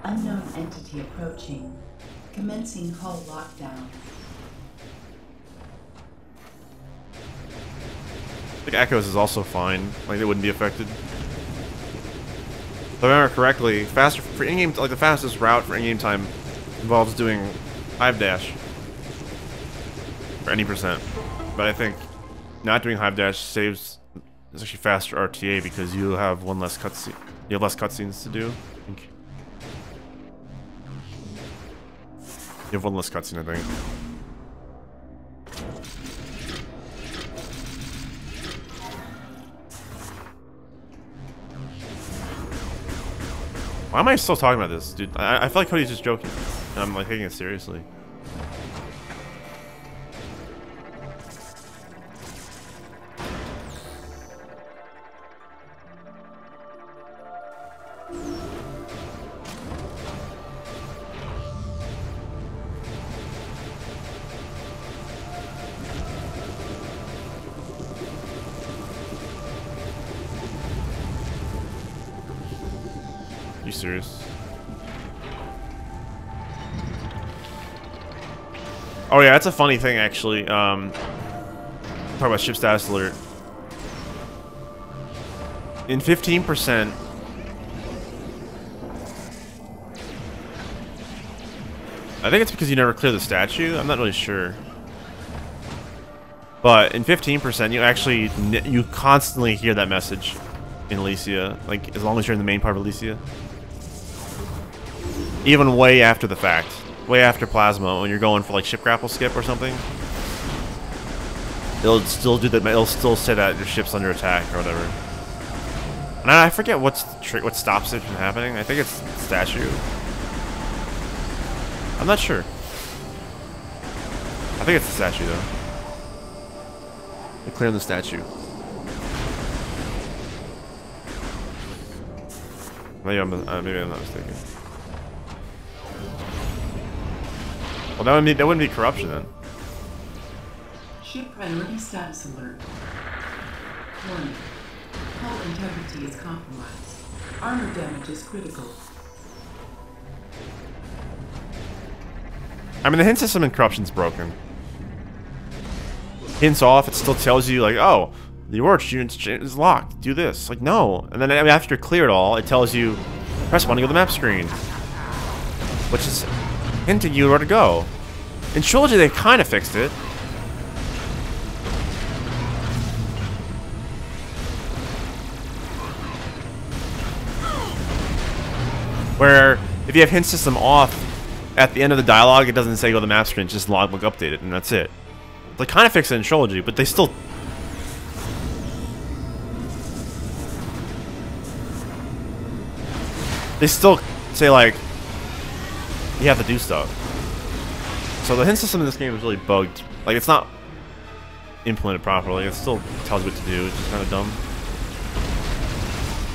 Unknown entity approaching. Commencing hull lockdown. I think Echoes is also fine. Like they wouldn't be affected. If I remember correctly, faster for in-game like the fastest route for in-game time involves doing Hive Dash for any percent. But I think not doing Hive Dash saves it's actually faster RTA because you have one less cutscene. You have less cutscenes to do. I think. You have one less cutscene, I think. Why am I still talking about this, dude? I, I feel like Cody's just joking. And I'm like taking it seriously. Oh yeah, that's a funny thing actually. Um, talk about ship status alert. In 15%, I think it's because you never clear the statue. I'm not really sure. But in 15%, you actually you constantly hear that message in Elysia, like as long as you're in the main part of Elysia. Even way after the fact. Way after Plasma, when you're going for like ship grapple skip or something. It'll still do that, it'll still say that your ship's under attack or whatever. And I forget what's the what stops it from happening. I think it's statue. I'm not sure. I think it's the statue though. They're clearing the statue. Maybe I'm, uh, maybe I'm not mistaken. Well, that wouldn't be, that wouldn't be corruption then. Ship priority status alert. Warning. Hull integrity is compromised. Armor damage is critical. I mean, the hint system in corruption's broken. Hints off, it still tells you like, oh, the Orch unit is locked. Do this. Like, no. And then after you clear it all, it tells you, press one to go to the map screen. Which is hinting you where to go. In Trilogy, they kind of fixed it. Where, if you have hint system off, at the end of the dialogue, it doesn't say go to the map screen, it's just logbook updated, and that's it. They kind of fixed it in Trilogy, but they still they still say like you have to do stuff. So the hint system in this game is really bugged. Like it's not implemented properly. It still tells you what to do, It's just kind of dumb.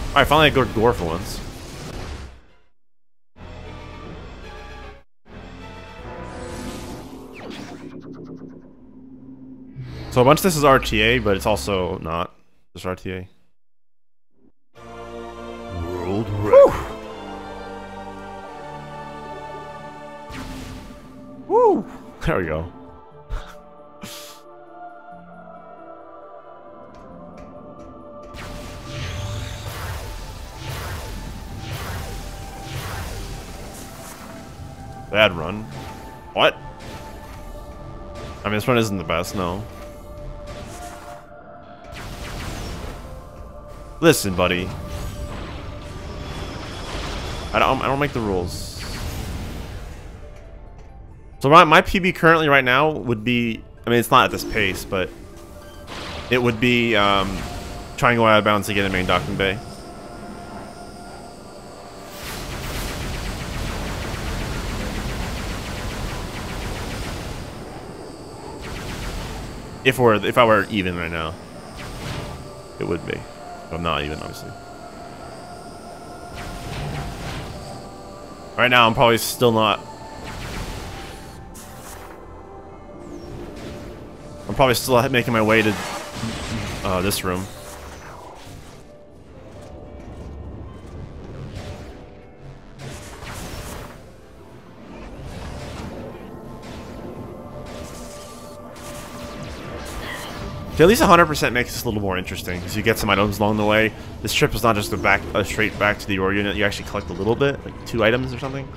Alright, finally I go to Ghor for once. So a bunch of this is RTA, but it's also not just RTA. World record. Woo! There we go. Bad run. What? I mean, this run isn't the best, no. Listen, buddy. I don't. I don't make the rules. So my, my PB currently right now would be, I mean, it's not at this pace, but it would be um, trying to go out of bounds to get in main docking bay. If we're if I were even right now, it would be. I'm not even, obviously. Right now, I'm probably still not. I'm probably still making my way to uh, this room. At least 100% makes this a little more interesting, because you get some items along the way. This trip is not just a back, a straight back to the unit. You actually collect a little bit, like two items or something.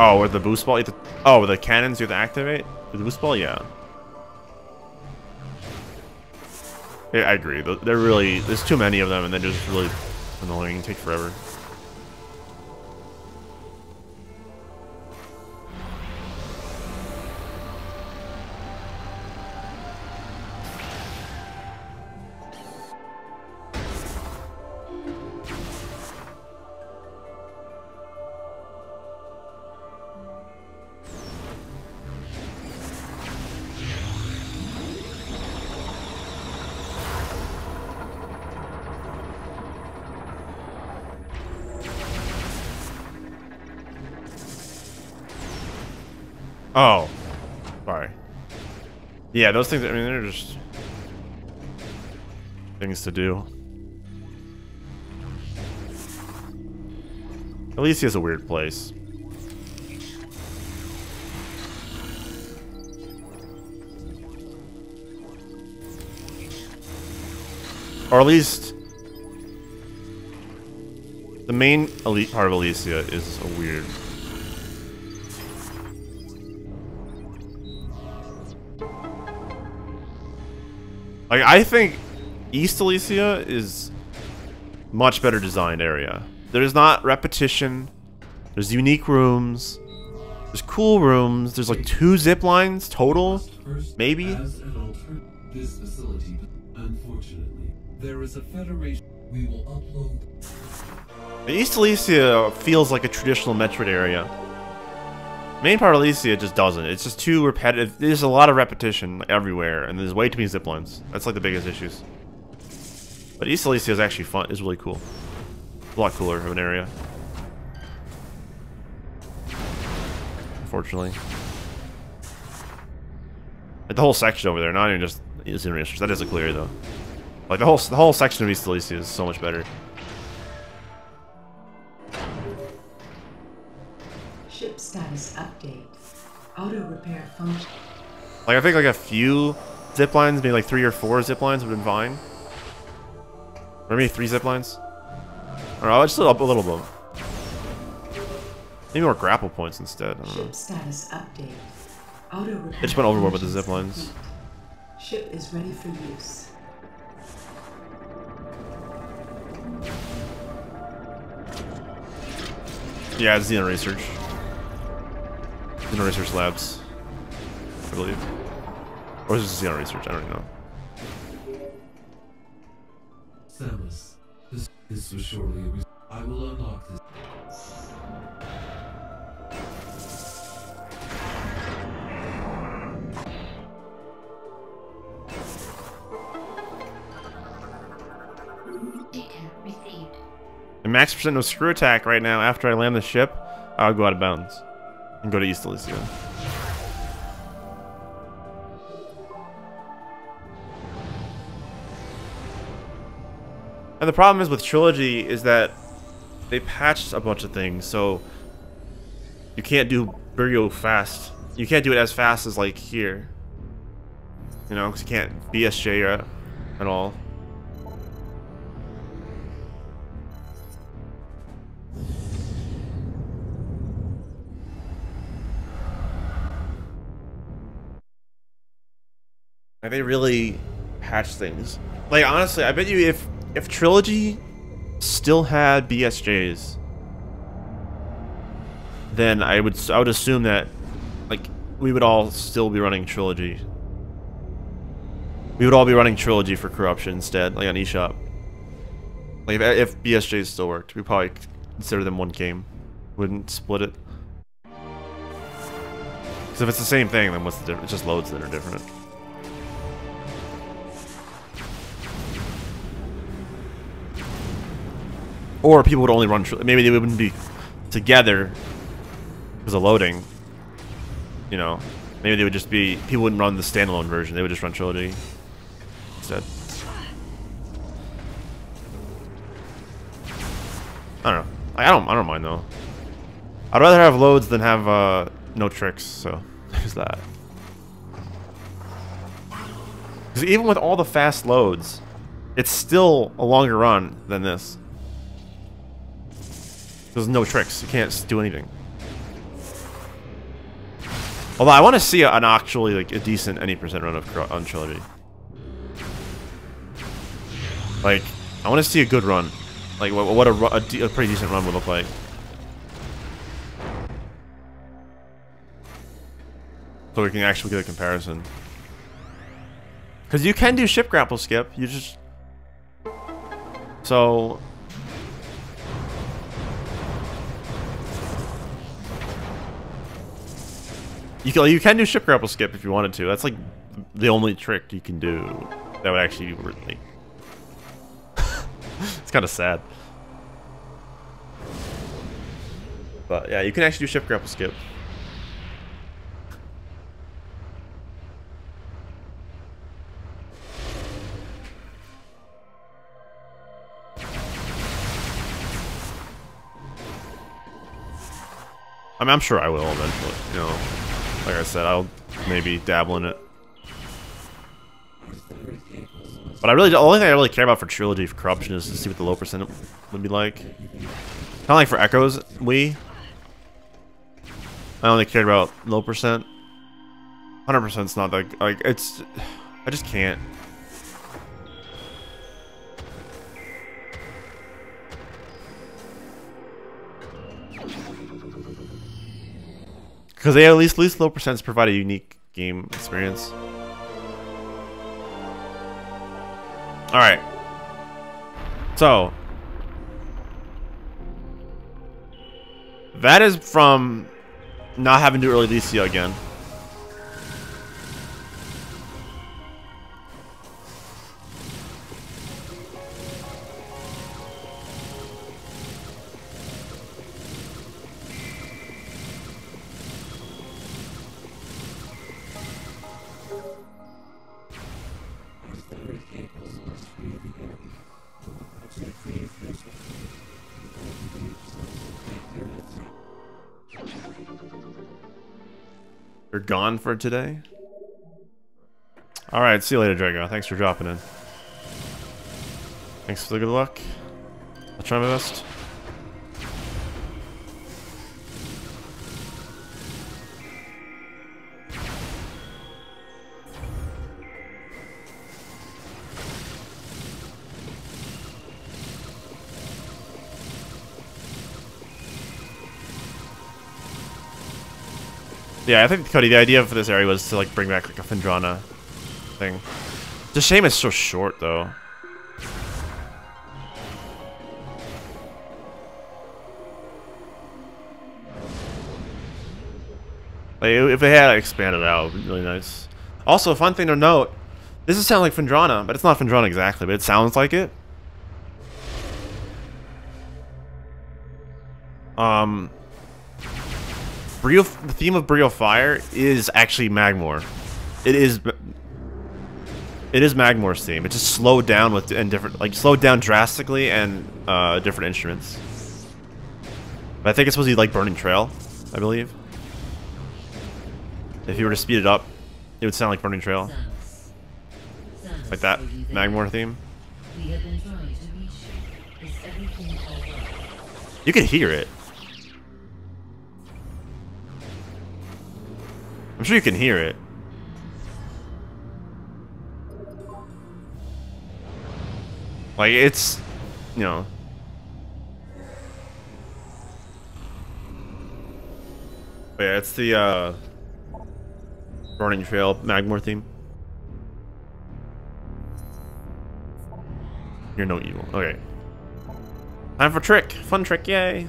Oh, with the boost ball, to, oh, with the cannons you have to activate? With the boost ball, yeah. Yeah, I agree. They're really, there's too many of them, and they're just really annoying, take forever. Oh. Sorry. Yeah, those things, I mean, they're just things to do. At least he Elysia's a weird place. Or at least the main elite part of Elysia is a weird Like, I think East Elysia is much better designed area. There's not repetition. There's unique rooms. There's cool rooms. There's like two zip lines total, maybe. As an alter this facility, unfortunately, there is a federation. We will upload. East Elysia feels like a traditional Metroid area. Main part of Elysia just doesn't. It's just too repetitive. There's a lot of repetition everywhere, and there's way too many ziplines. That's like the biggest issues. But East is actually fun. It's really cool. A lot cooler of an area. Unfortunately. Like the whole section over there, not even just Research. That is a clear though. Like the whole the whole section of East is so much better. Status update. Auto repair function. Like I think like a few zip lines, maybe like three or four zip lines would have been fine. Or maybe three zip lines. Or I'll just up a little bit. Maybe more grapple points instead. I don't know. Ship status update. Auto repair It just went overboard with the zip lines. Ship is ready for use. Yeah, it's Xeno Research. Xeno Research Labs. I believe. Or is it Xeno Research? I don't know. Samus, this this was surely a mis- I will unlock this. Data received. And max percent no screw attack right now after I land the ship, I'll go out of bounds. And go to East Elysia. And the problem is with Trilogy is that they patched a bunch of things, so you can't do Burial fast. You can't do it as fast as like here. You know, because you can't BSJ at, at all. They really patch things. Like honestly, I bet you if if Trilogy still had BSJs, then I would I would assume that like we would all still be running Trilogy. We would all be running Trilogy for Corruption instead, like on eShop. Like if, if BSJs still worked, we probably consider them one game. Wouldn't split it. Because if it's the same thing, then what's the difference? It's just loads that are different. Or people would only run. Maybe they wouldn't be together because of loading. You know, maybe they would just be. People wouldn't run the standalone version. They would just run trilogy instead. I don't know. I don't. I don't mind though. I'd rather have loads than have uh, no tricks. So [laughs] there's that. Because even with all the fast loads, it's still a longer run than this. There's no tricks. You can't do anything. Although I want to see an actually like a decent any percent run of on trilogy. Like I want to see a good run. Like what, what a, a, a pretty decent run would look like. So we can actually get a comparison. Because you can do ship grapple skip. You just... So... You can, you can do ship grapple skip if you wanted to. That's like the only trick you can do that would actually be like [laughs] it's kind of sad. But yeah, you can actually do ship grapple skip. I mean, I'm sure I will eventually, you know. Like I said, I'll maybe dabble in it. But I really, the only thing I really care about for Trilogy for Corruption is to see what the low percent would be like. Kind of like for Echoes, we. I only cared about low percent. 100% is not that, like, it's, I just can't. Because they at least, least low percents provide a unique game experience. Alright. So. That is from not having to early Elysia again. For today? Alright, see you later, Drago. Thanks for dropping in. Thanks for the good luck. I'll try my best. Yeah, I think Cody, the idea for this area was to like bring back like a Phendrana thing. It's a shame it's so short though. Like, if they had expanded out, it would be really nice. Also, a fun thing to note, this is sound like Phendrana, but it's not Phendrana exactly, but it sounds like it. Um, Bryyo, the theme of Bryyo Fire is actually Magmoor. It is, it is Magmoor's theme. It's just slowed down with and different, like slowed down drastically and uh, different instruments. But I think it's supposed to be like Burning Trail, I believe. If you were to speed it up, it would sound like Burning Trail. Like that Magmoor theme. You can hear it. I'm sure you can hear it. Like, it's, you know. But yeah, it's the, uh, Burning Trail Magmoor theme. You're no evil. Okay. Time for trick. Fun trick, yay.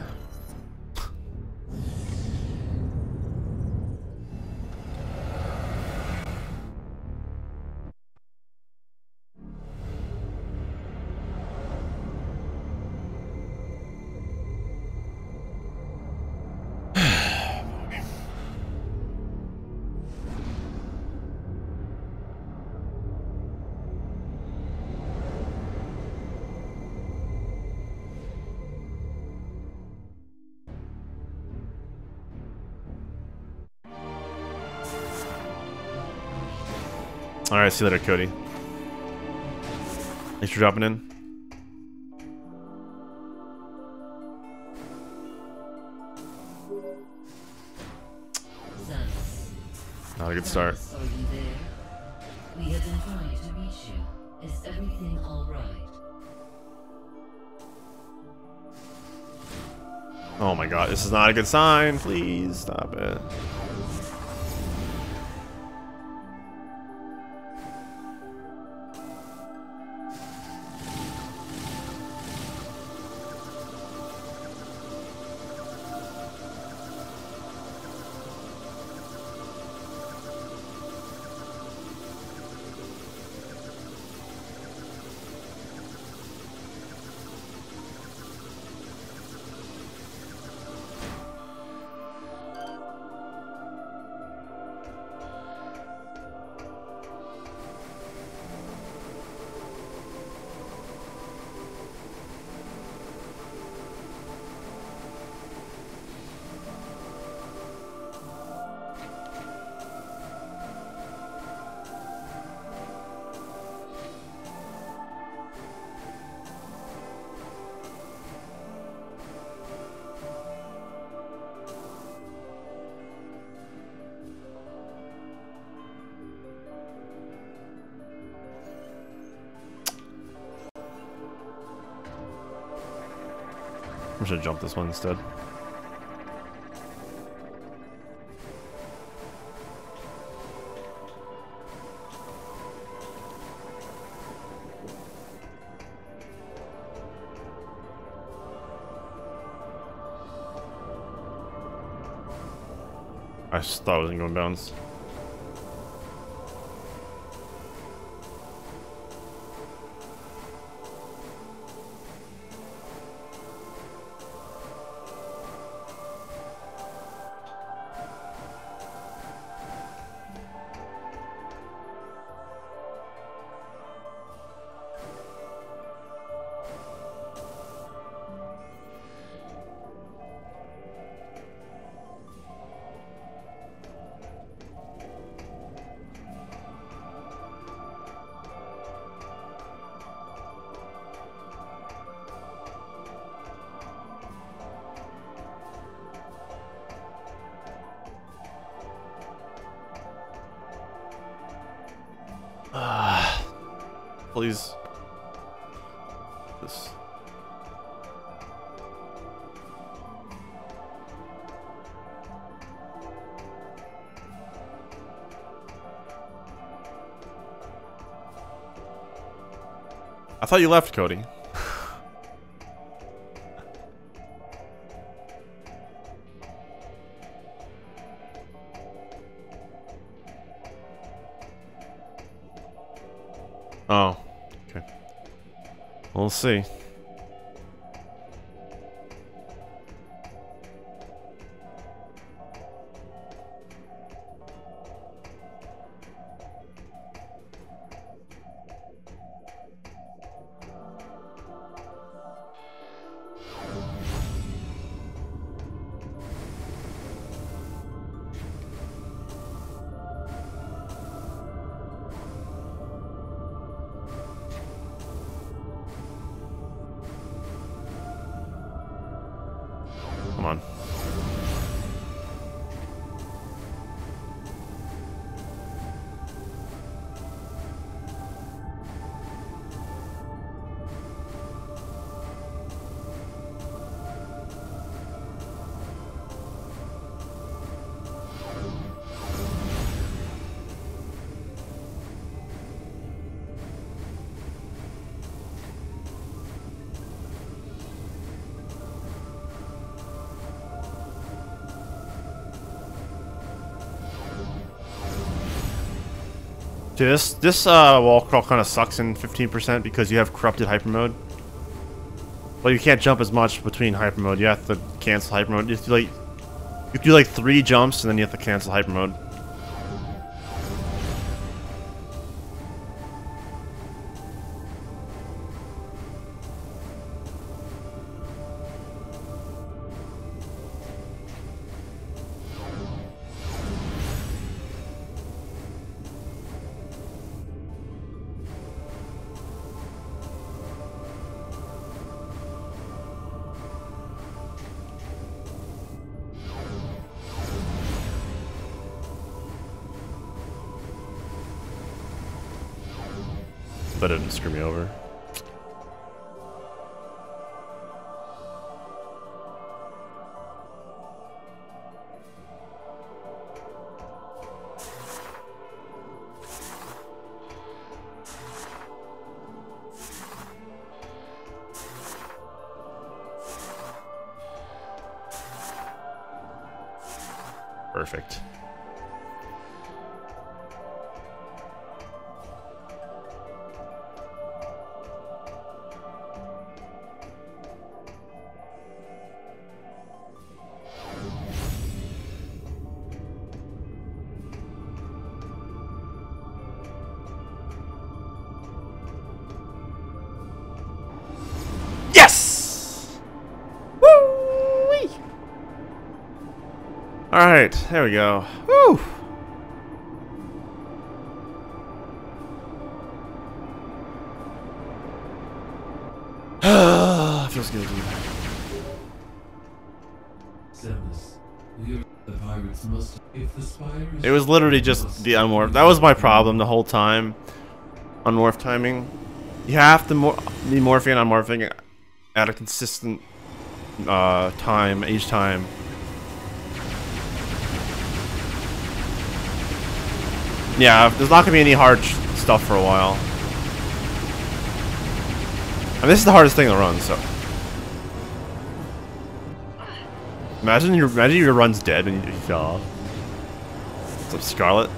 Alright, see you later, Cody. Thanks for dropping in. Not a good start. We have been trying to reach you. Is everything alright? Oh my god, this is not a good sign. Please stop it. Jump this one instead. I just thought it wasn't going bounce. Please. This. I thought you left, Cody. We'll see. Dude, this this uh, wall crawl kind of sucks in 15% because you have corrupted hyper mode. Well, you can't jump as much between hyper mode. You have to cancel hyper mode. You have to, like you do like three jumps and then you have to cancel hyper mode. We go. Woo! [sighs] Feels good. Samus, we are the pirates must if the spire is It was literally just the unmorph. That was my problem the whole time. Unmorph timing. You have to mor be morphing and unmorphing at a consistent uh, time, each time. Yeah, there's not gonna be any hard stuff for a while. And this is the hardest thing to run, so. Imagine your imagine your run's dead and you, fell off. What's up, Scarlet?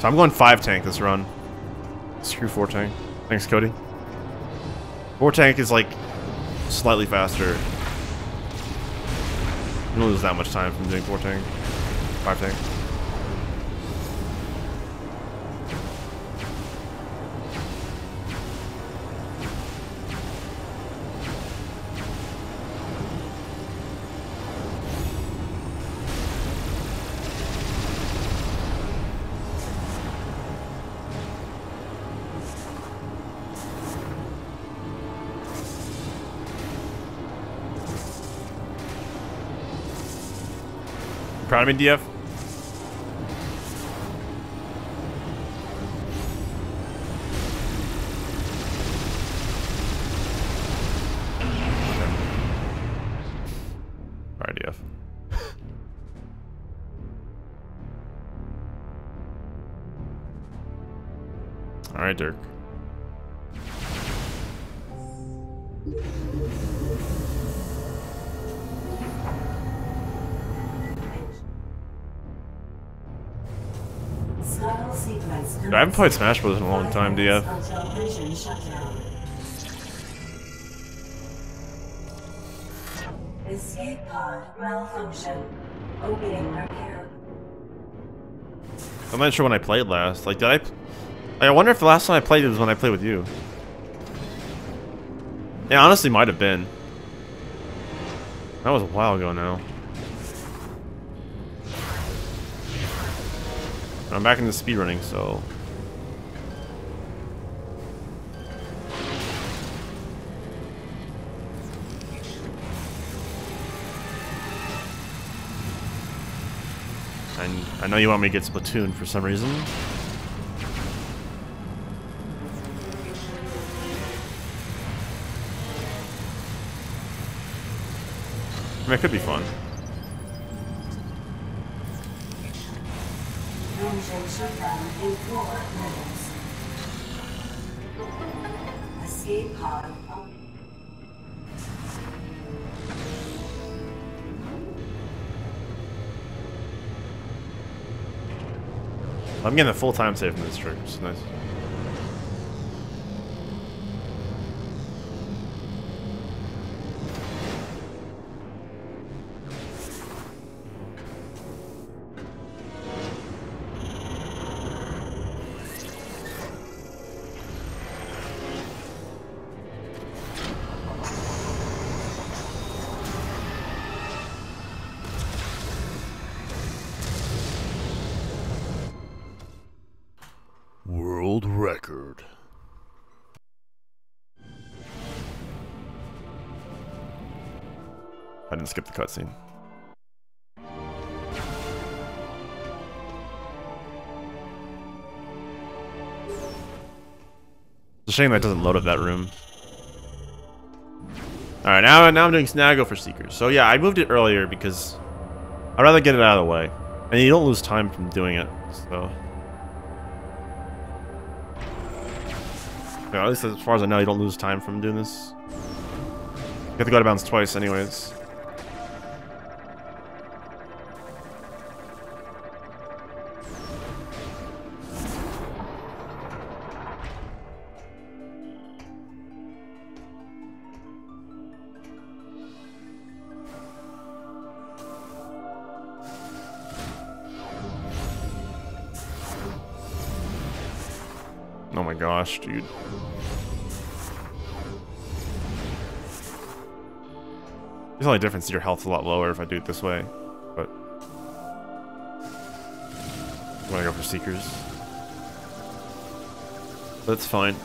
So I'm going five tank this run. Screw four tank. Thanks, Cody. Four tank is like slightly faster. You don't lose that much time from doing four tank. Five tank. Proud of me, DF? DF. Alright, Dirk. Dude, I haven't played Smash Bros. in a long time, do Until vision. Escape pod malfunction. Opening repair. I'm not sure when I played last. Like, did I... I wonder if the last time I played was when I played with you. Yeah, honestly, might have been. That was a while ago now. I'm back into speedrunning, so... I know you want me to get Splatoon for some reason. I mean, it could be fun. Escape pod. I'm getting a full time save from this which is nice. The cutscene. It's a shame that doesn't load up that room. Alright, now, now I'm doing go for Seekers. So yeah, I moved it earlier because I'd rather get it out of the way. And you don't lose time from doing it, so... Yeah, at least as far as I know, you don't lose time from doing this. You have to go out of bounds twice anyways. Gosh, dude. The only a difference your health's a lot lower if I do it this way, but... I'm gonna go for Seekers. That's fine.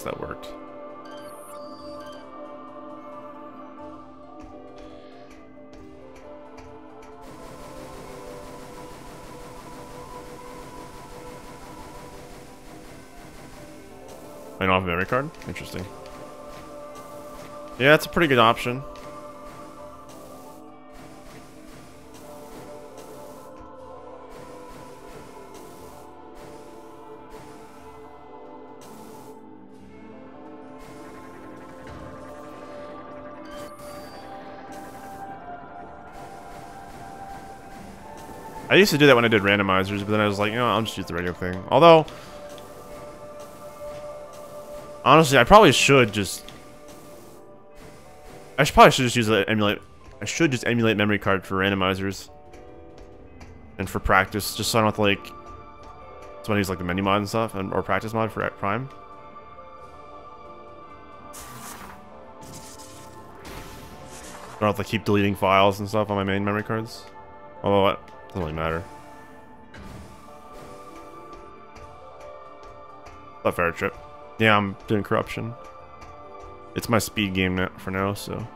Least that worked. I don't have memory card? Interesting. Yeah, it's a pretty good option. I used to do that when I did randomizers, but then I was like, you know, I'll just use the radio thing. Although, honestly, I probably should just. I should probably should just use the emulate. I should just emulate memory card for randomizers. And for practice, just so I don't have to like. So I use like the menu mod and stuff, and or practice mod for Prime. I don't have to keep deleting files and stuff on my main memory cards. Although doesn't really matter. A fair trip. Yeah, I'm doing corruption. It's my speed game now, for now, so.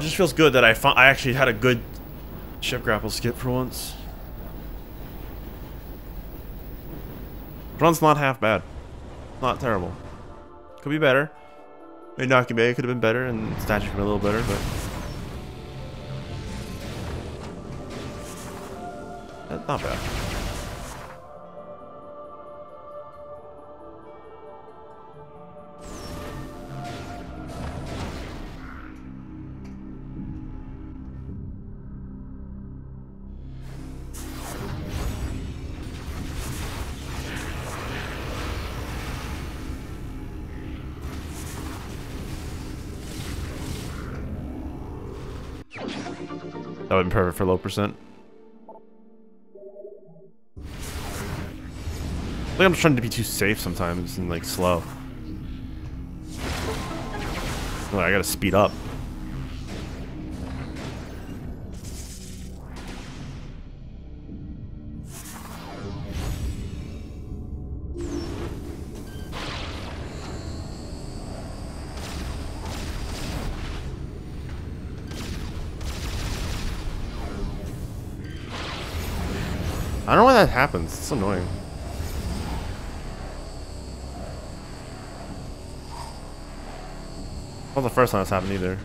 It just feels good that I found I actually had a good ship grapple skip for once. Run's not half bad. Not terrible. Could be better. Maybe Nakibay could have been better and Statue could have been a little better, but... Not bad. For low percent. I think I'm just trying to be too safe sometimes and like slow. I gotta speed up. that happens. It's annoying. Well, the first time it's happened either.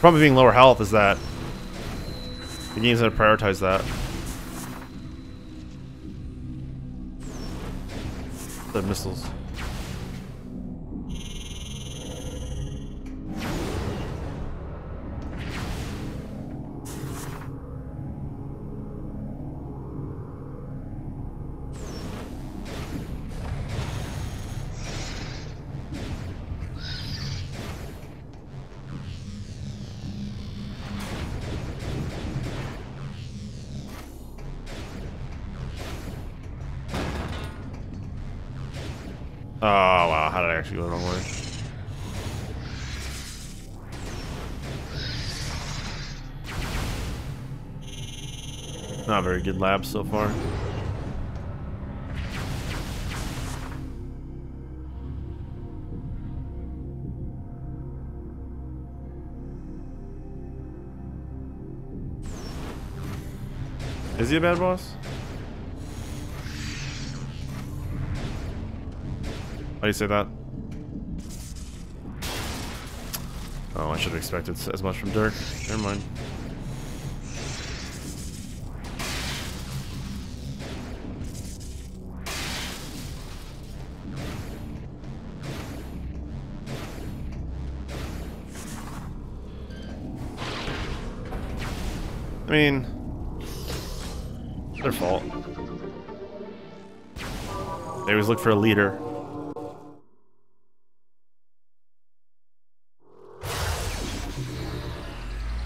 Problem being lower health is that the game's gonna prioritize that. The missiles. Good lab so far. Is he a bad boss? How do you say that? Oh, I should have expected as much from Dirk. Never mind. Mean, their fault. They always look for a leader.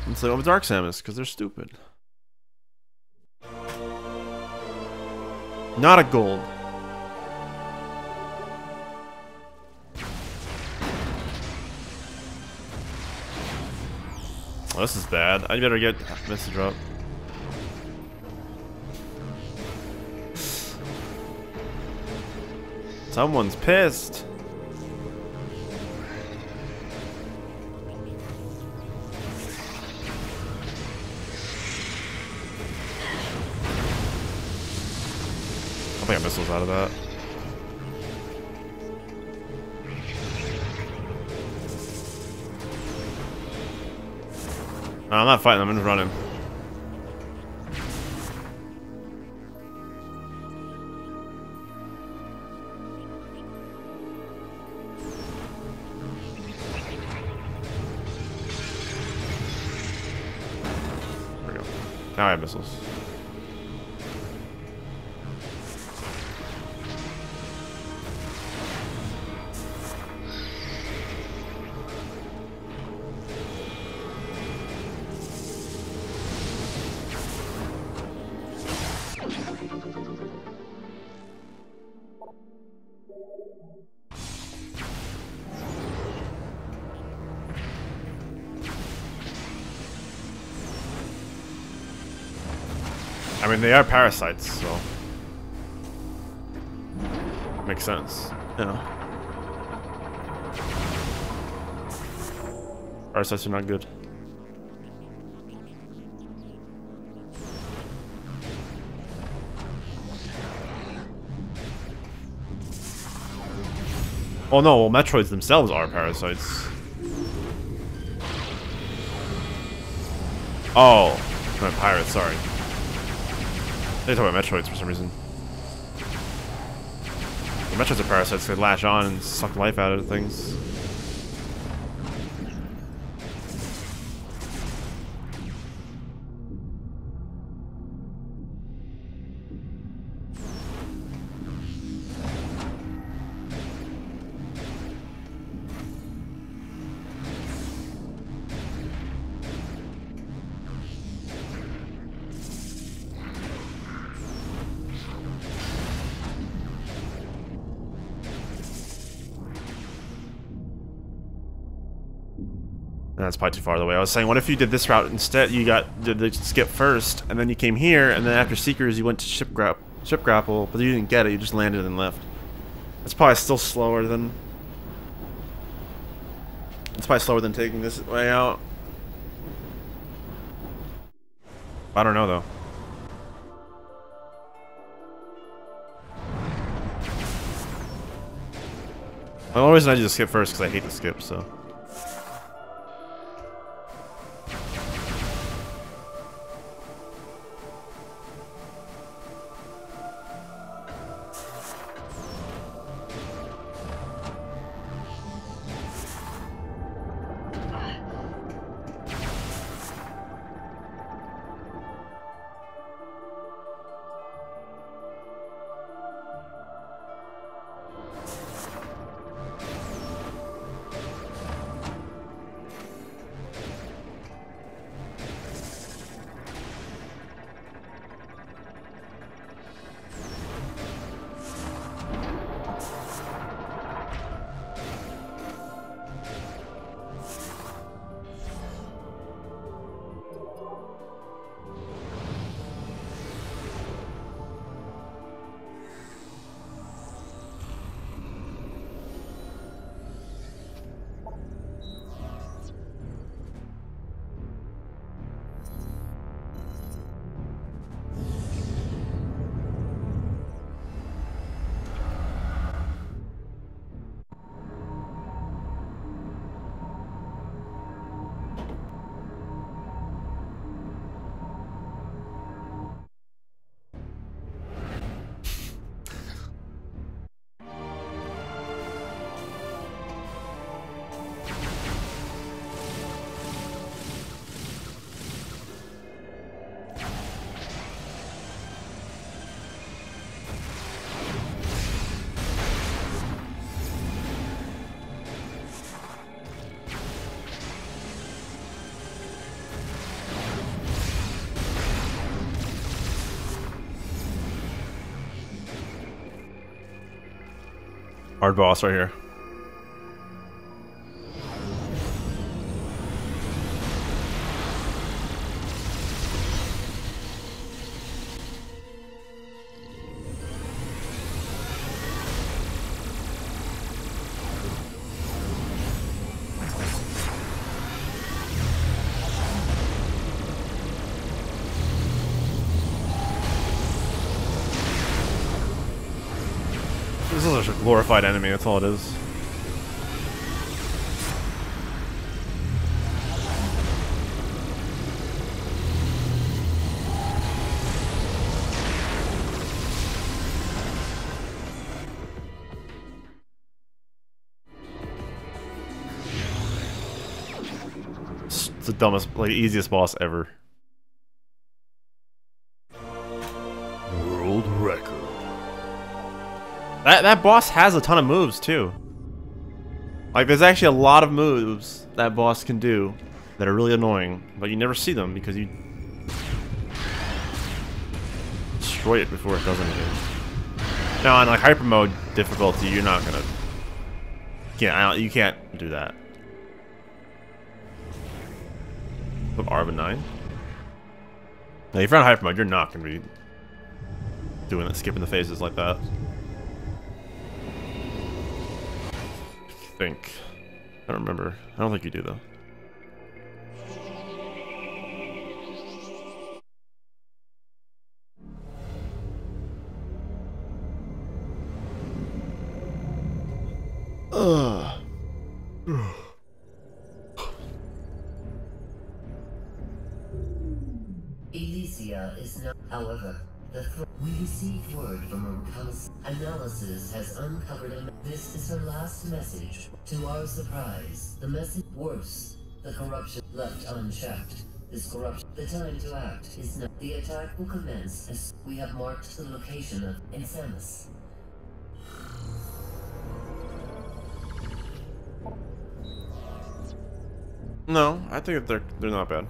Let's go with Dark Samus, because they're stupid. Not a gold. Oh, this is bad. I better get message drop. Someone's pissed. I think I missiles out of that. No, I'm not fighting, I'm just running. Now I have missiles. Mean, they are parasites, so makes sense. You know, parasites are not good. Oh no, well, Metroids themselves are parasites. Oh, I'm a pirate, sorry. They talk about Metroids for some reason. The Metroids are parasites, they latch on and suck life out of things. Probably too far away. I was saying, what if you did this route instead? You got did the skip first, and then you came here, and then after Seekers, you went to ship grap ship grapple, but you didn't get it. You just landed and left. That's probably still slower than. It's probably slower than taking this way out. I don't know though. The only reason I just skip first because I hate to skip. So. Hard boss right here. Is a glorified enemy, that's all it is. It's the dumbest, like, easiest boss ever. That that boss has a ton of moves too. Like there's actually a lot of moves that boss can do that are really annoying, but you never see them because you destroy it before it does anything. Now on like hyper mode difficulty, you're not gonna. Yeah, you can't do that. Put Arba nine. Now if you're on hyper mode, you're not gonna be doing it, skipping the phases like that. Think. I don't remember. I don't think you do though. [sighs] Is now, however, we received word from reconnaissance analysis has uncovered a this is her last message. To our surprise, the message worse. The corruption left unchecked. This corruption, the time to act is now. The attack will commence as we have marked the location of Insanus. No, I think they're they're not bad.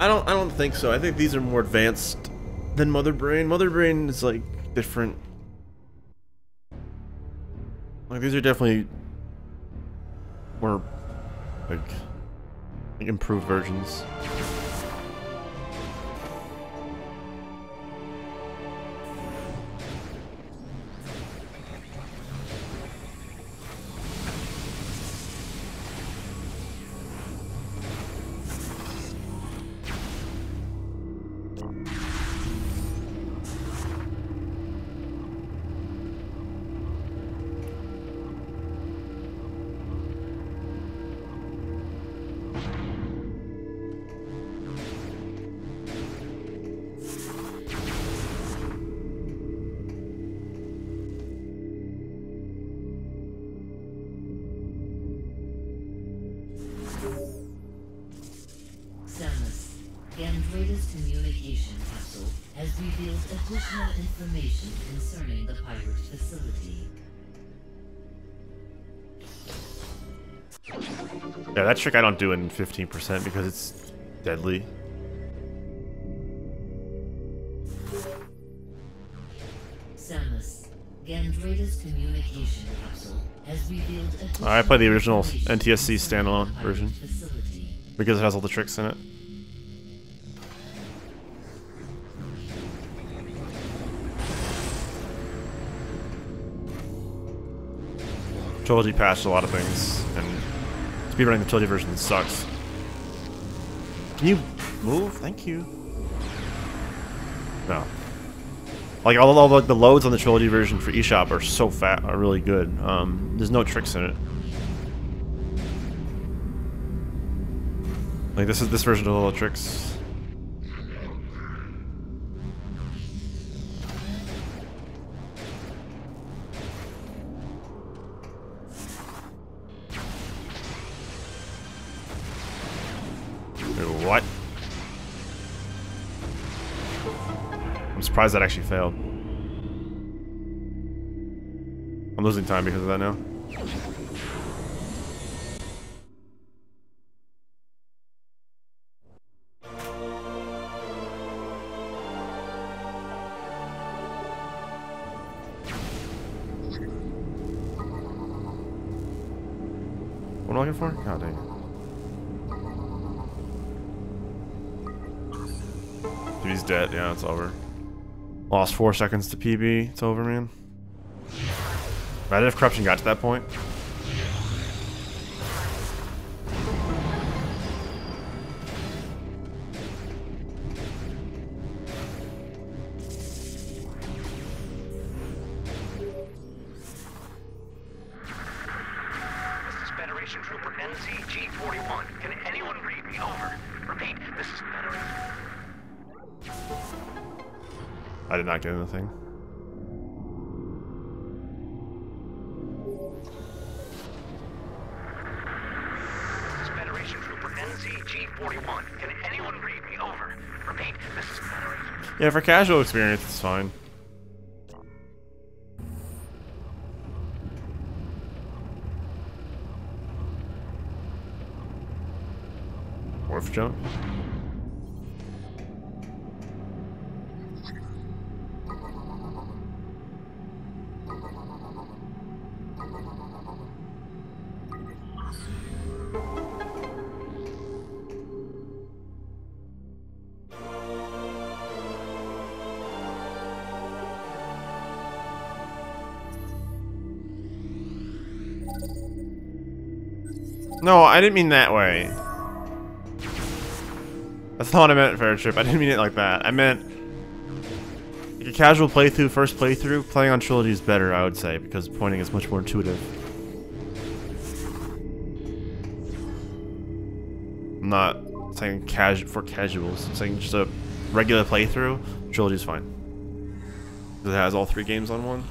I don't I don't think so. I think these are more advanced than Mother Brain. Mother Brain is like different. Like these are definitely more like, like improved versions. That trick I don't do in 15% because it's deadly. Samus, Gandrayda's communication capsule has revealed additional I play the original NTSC standalone version because it has all the tricks in it. Trilogy patched a lot of things, and speedrunning the trilogy version sucks. Can you move? Thank you. No. Like all, all the, the loads on the trilogy version for eShop are so fat, are really good. Um, there's no tricks in it. Like this is this version of all the tricks. Surprised that actually failed. I'm losing time because of that now. What am I looking for? God dang it. Dude, he's dead. Yeah, it's over. Lost four seconds to PB. It's over, man. Imagine if corruption got to that point. Did not get anything. This is Federation Trooper NCG-41. Can anyone read me? Over. Repeat, this is Federation... Yeah, for casual experience, it's fine. Jump. I didn't mean that way. That's not what I meant, Fair Trip. I didn't mean it like that. I meant like a casual playthrough, first playthrough, playing on Trilogy is better, I would say, because pointing is much more intuitive. I'm not saying casual for casuals. I'm saying just a regular playthrough, Trilogy is fine. It has all three games on one.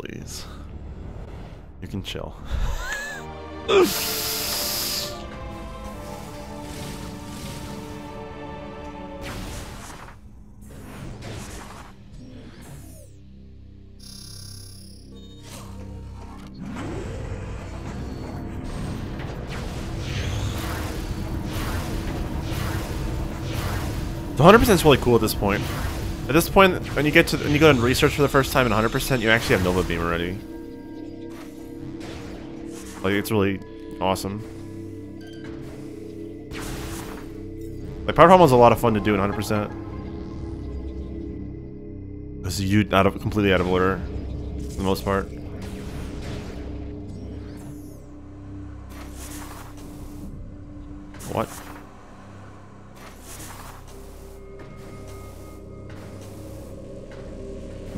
Please. You can chill. The 100% is really cool at this point. At this point, when you get to when you go and research for the first time in 100%, you actually have Nova Beam already. Like it's really awesome. Like Power Problem was a lot of fun to do in 100%. Because you out of completely out of order, for the most part.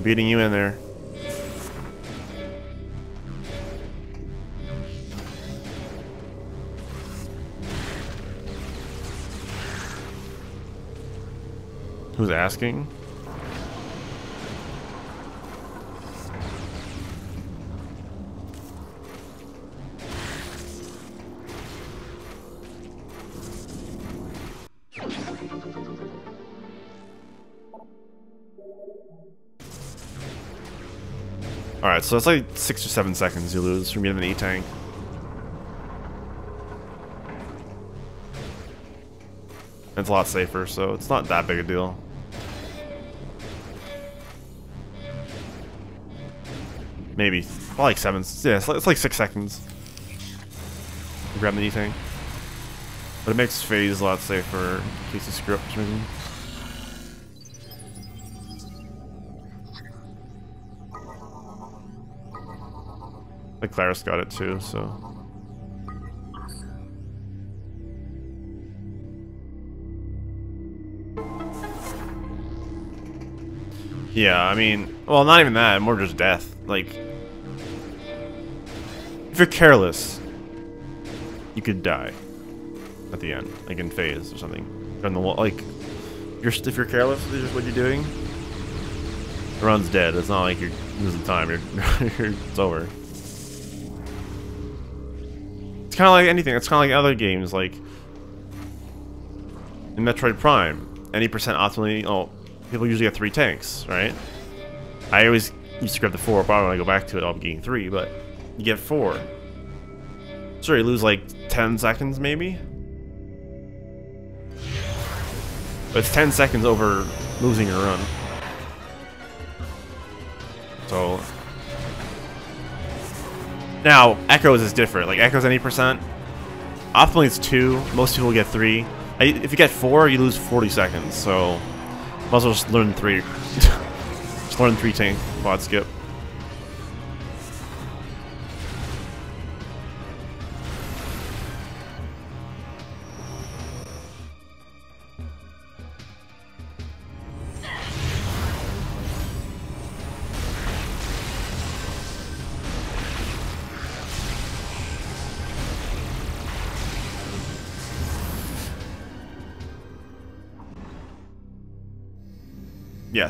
Beating you in there. Who's asking? Alright, so it's like six or seven seconds you lose from getting an E-Tank. It's a lot safer, so it's not that big a deal. Maybe. Probably like seven. Yeah, it's like, it's like six seconds. Grab the E-Tank. But it makes Phaaze a lot safer in case you screw up for some reason. Claris got it too, so. Yeah, I mean, well, not even that, more just death. Like, if you're careless, you could die at the end, like in Phaaze or something. On the wall, like you're if you're careless with what you're doing, run's dead. It's not like you're losing time. You're, [laughs] you're it's over. It's kind of like anything. It's kind of like other games, like in Metroid Prime. Any percent optimally, oh, people usually have three tanks, right? I always used to grab the four, probably when I go back to it, I'll be getting three, but you get four. Sure, you lose like 10 seconds, maybe? But it's 10 seconds over losing your run. Now, Echoes is different. Like, Echoes any percent. Optimally it's 2. Most people get 3. If you get 4, you lose 40 seconds, so... Might as well just learn 3. [laughs] just learn 3 tank quad skip.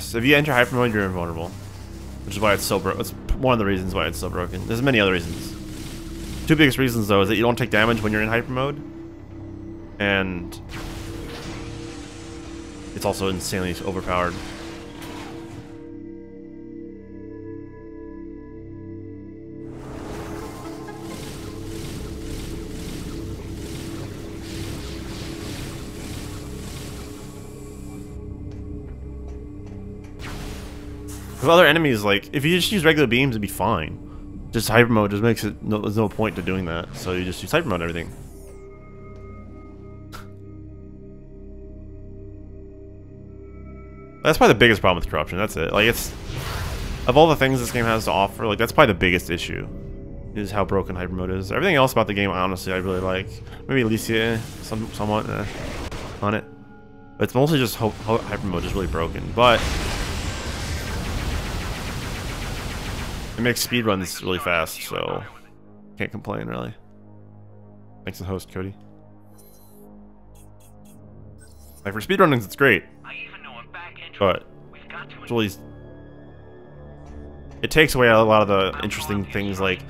Yes, if you enter hyper mode, you're invulnerable. Which is why it's so broken. It's one of the reasons why it's so broken. There's many other reasons. Two biggest reasons, though, is that you don't take damage when you're in hyper mode. And... It's also insanely overpowered. Other enemies, like, if you just use regular beams, it'd be fine. Just hyper mode just makes it, no, there's no point to doing that. So you just use hyper mode everything. That's probably the biggest problem with corruption, that's it. Like, it's... Of all the things this game has to offer, like, that's probably the biggest issue. Is how broken hyper mode is. Everything else about the game, honestly, I really like. Maybe Elysia, some, somewhat, eh, on it. But it's mostly just hyper mode is really broken. But It makes speedruns really fast, so can't complain really. Thanks to host, Cody. Like for speedrunnings, it's great, but it's really it takes away a lot of the interesting things like,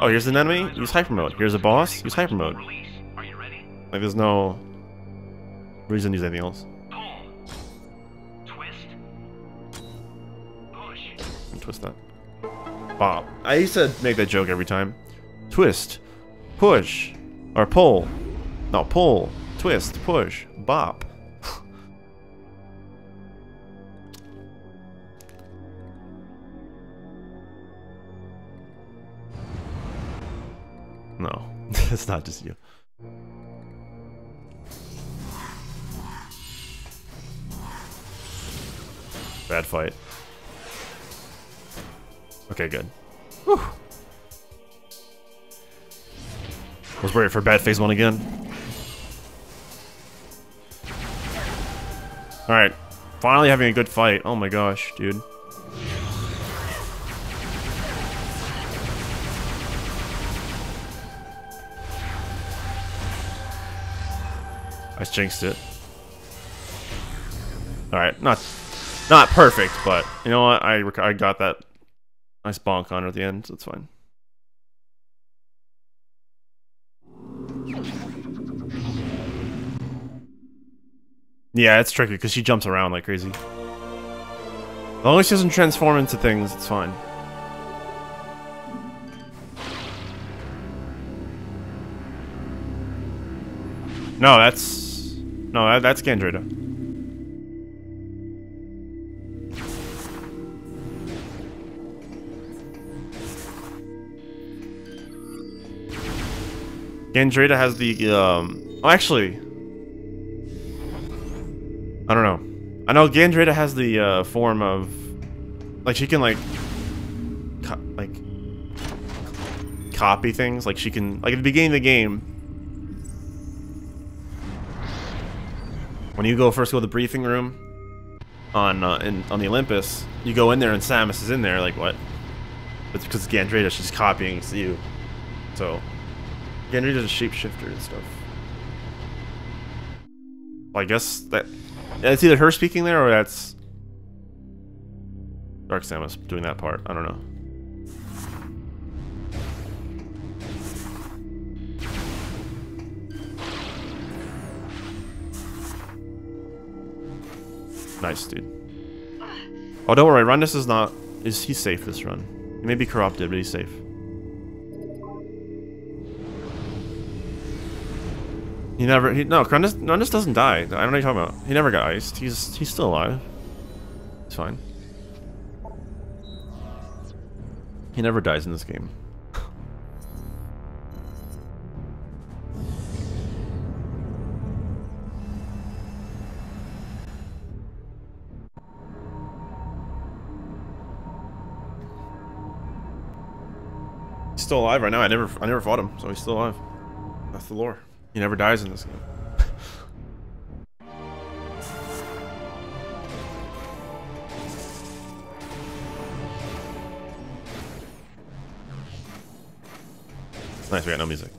oh, here's an enemy, use hyper mode. Here's a boss, use hyper mode. Like there's no reason to use anything else. Twist that. Bop. I used to make that joke every time. Twist. Push. Or pull. No, pull. Twist. Push. Bop. [sighs] no. [laughs] it's not just you. Bad fight. Okay, good. Whew. Was worried for bad phase one again. Alright. Finally having a good fight. Oh my gosh, dude. I jinxed it. Alright, not not perfect, but you know what? I, I got that Nice bonk on her at the end, so it's fine. Yeah, it's tricky because she jumps around like crazy. As long as she doesn't transform into things, it's fine. No, that's... No, that's Gandrayda. Gandrayda has the, um... Oh, actually... I don't know. I know Gandrayda has the, uh, form of... Like, she can, like... Co like... Copy things. Like, she can... Like, at the beginning of the game... When you go first go to the briefing room... On, uh, in, on the Olympus, you go in there and Samus is in there, like, what? It's because Gandrayda, she's copying you. So... Gendry is a shapeshifter and stuff. Well, I guess that it's either her speaking there or that's Dark Samus doing that part. I don't know. Nice, dude. Oh, don't worry. Rundas is not... Is he safe this run. He may be corrupted, but he's safe. He never... He, no, Rundas, Rundas doesn't die. I don't know what you're talking about. He never got iced. He's, he's still alive. It's fine. He never dies in this game. He's still alive right now. I never I never fought him, so he's still alive. That's the lore. He never dies in this game. [laughs] nice, we got no music.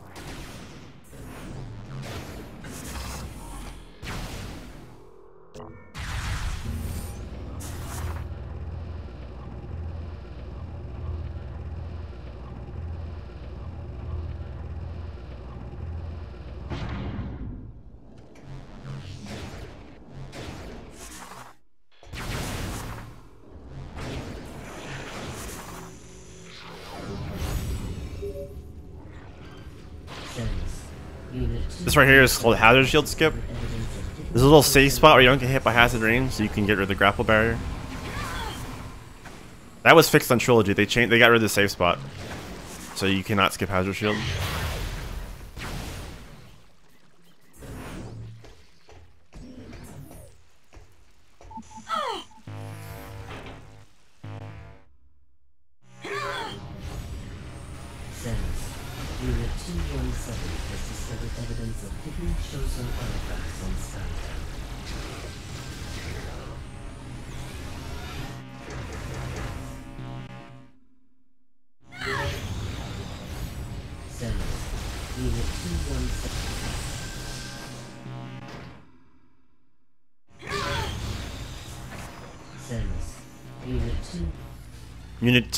This right here is called Hazard Shield Skip. There's a little safe spot where you don't get hit by Hazard Rain, so you can get rid of the grapple barrier. That was fixed on Trilogy. They changed. They got rid of the safe spot, so you cannot skip Hazard Shield.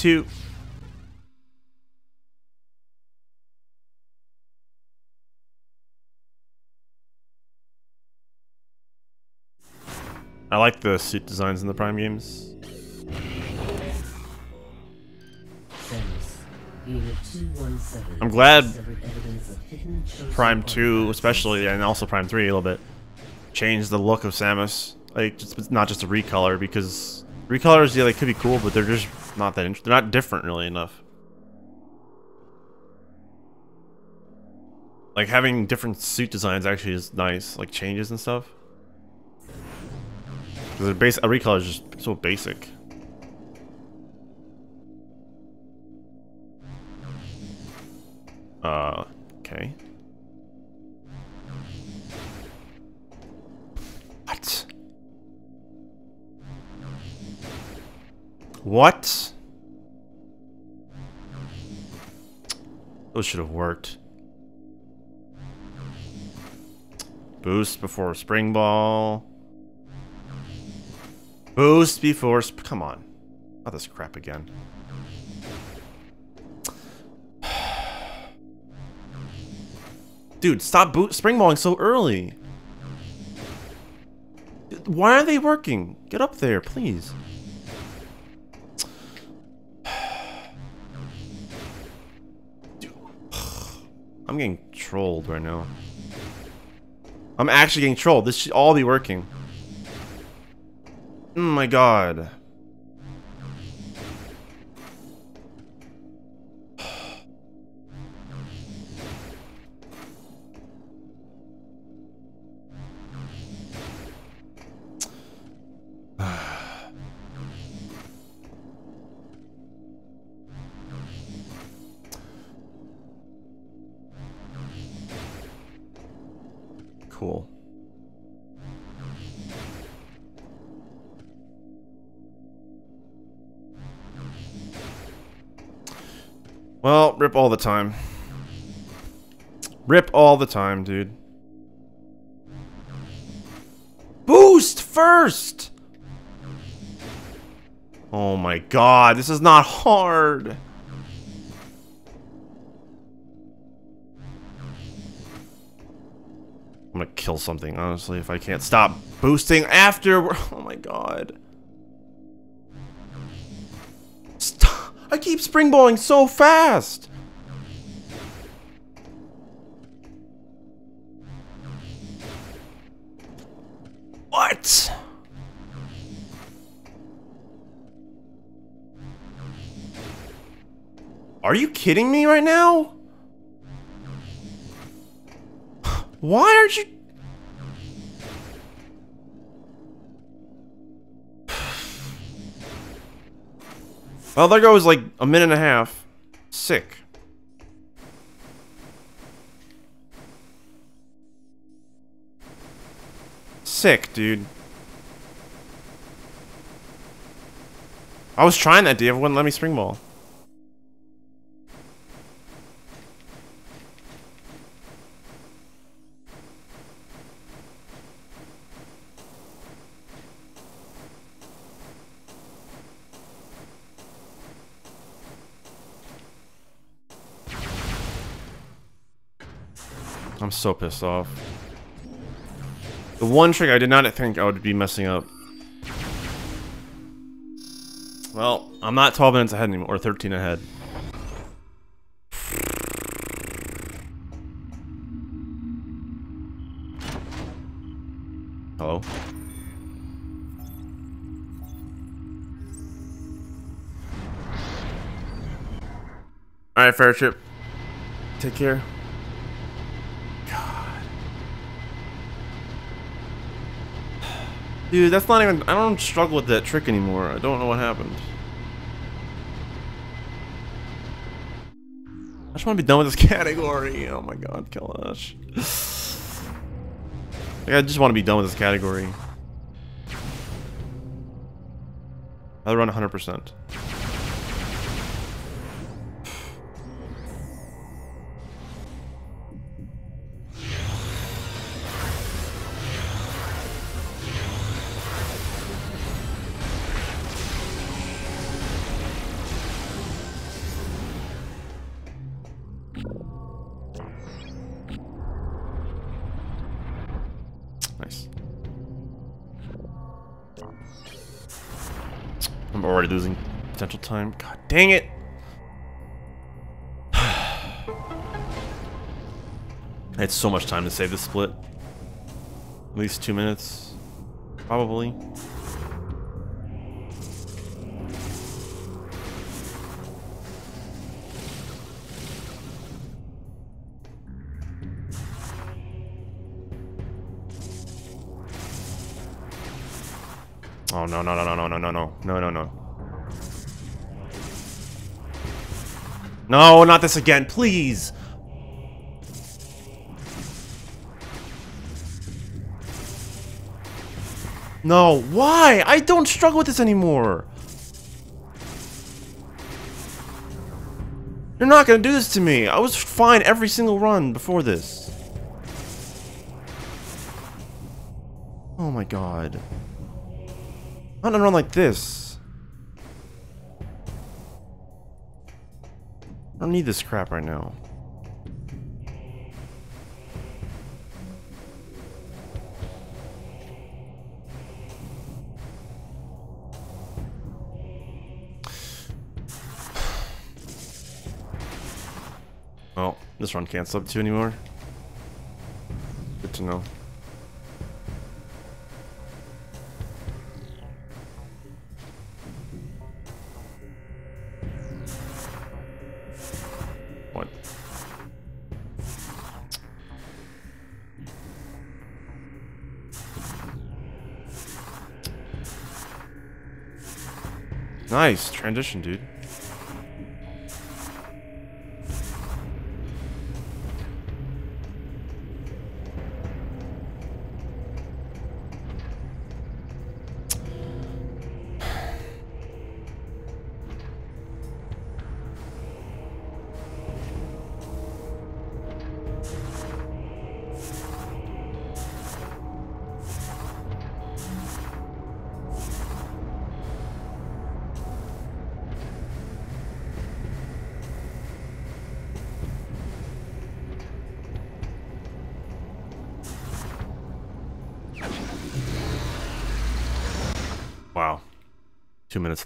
I like the suit designs in the Prime games. Samus, Unit 217 I'm glad Prime 2, especially, and also Prime 3 a little bit, changed the look of Samus. Like, it's not just a recolor, because recolors, yeah, they could be cool, but they're just not that int- They're not different really enough. Like, having different suit designs actually is nice, like changes and stuff. Because a, base- a recolor is just so basic. Uh, okay. What? Those should have worked. Boost before spring ball. Boost before come on. Not this crap again. [sighs] Dude, stop boot spring balling so early. Why are they working? Get up there, please. I'm getting trolled right now. I'm actually getting trolled. This should all be working. Oh my god. Time. Rip all the time, dude. Boost first! Oh my god, this is not hard. I'm gonna kill something, honestly, if I can't stop boosting after. [laughs] Oh my god. Stop. I keep springballing so fast. Kidding me right now? Why aren't you... Well, there goes like a minute and a half. Sick. Sick, dude. I was trying that, Dave. Wouldn't let me spring ball. So pissed off. The one trick I did not think I would be messing up. Well, I'm not 12 minutes ahead anymore, or 13 ahead. Hello? Alright, fair trip. Take care. Dude, that's not even... I don't struggle with that trick anymore. I don't know what happened. I just want to be done with this [laughs] category. Oh my god, Kalash. like, I just want to be done with this category. I'll run 100%. Dang it! I had so much time to save this split. At least two minutes. Probably. Oh no no no no no no no no no no no. No, not this again, please. No, why? I don't struggle with this anymore. You're not gonna do this to me. I was fine every single run before this. Oh my god. Not a run like this. I don't need this crap right now. [sighs] Well, this run can't sub 2 anymore. Good to know. Nice transition, dude.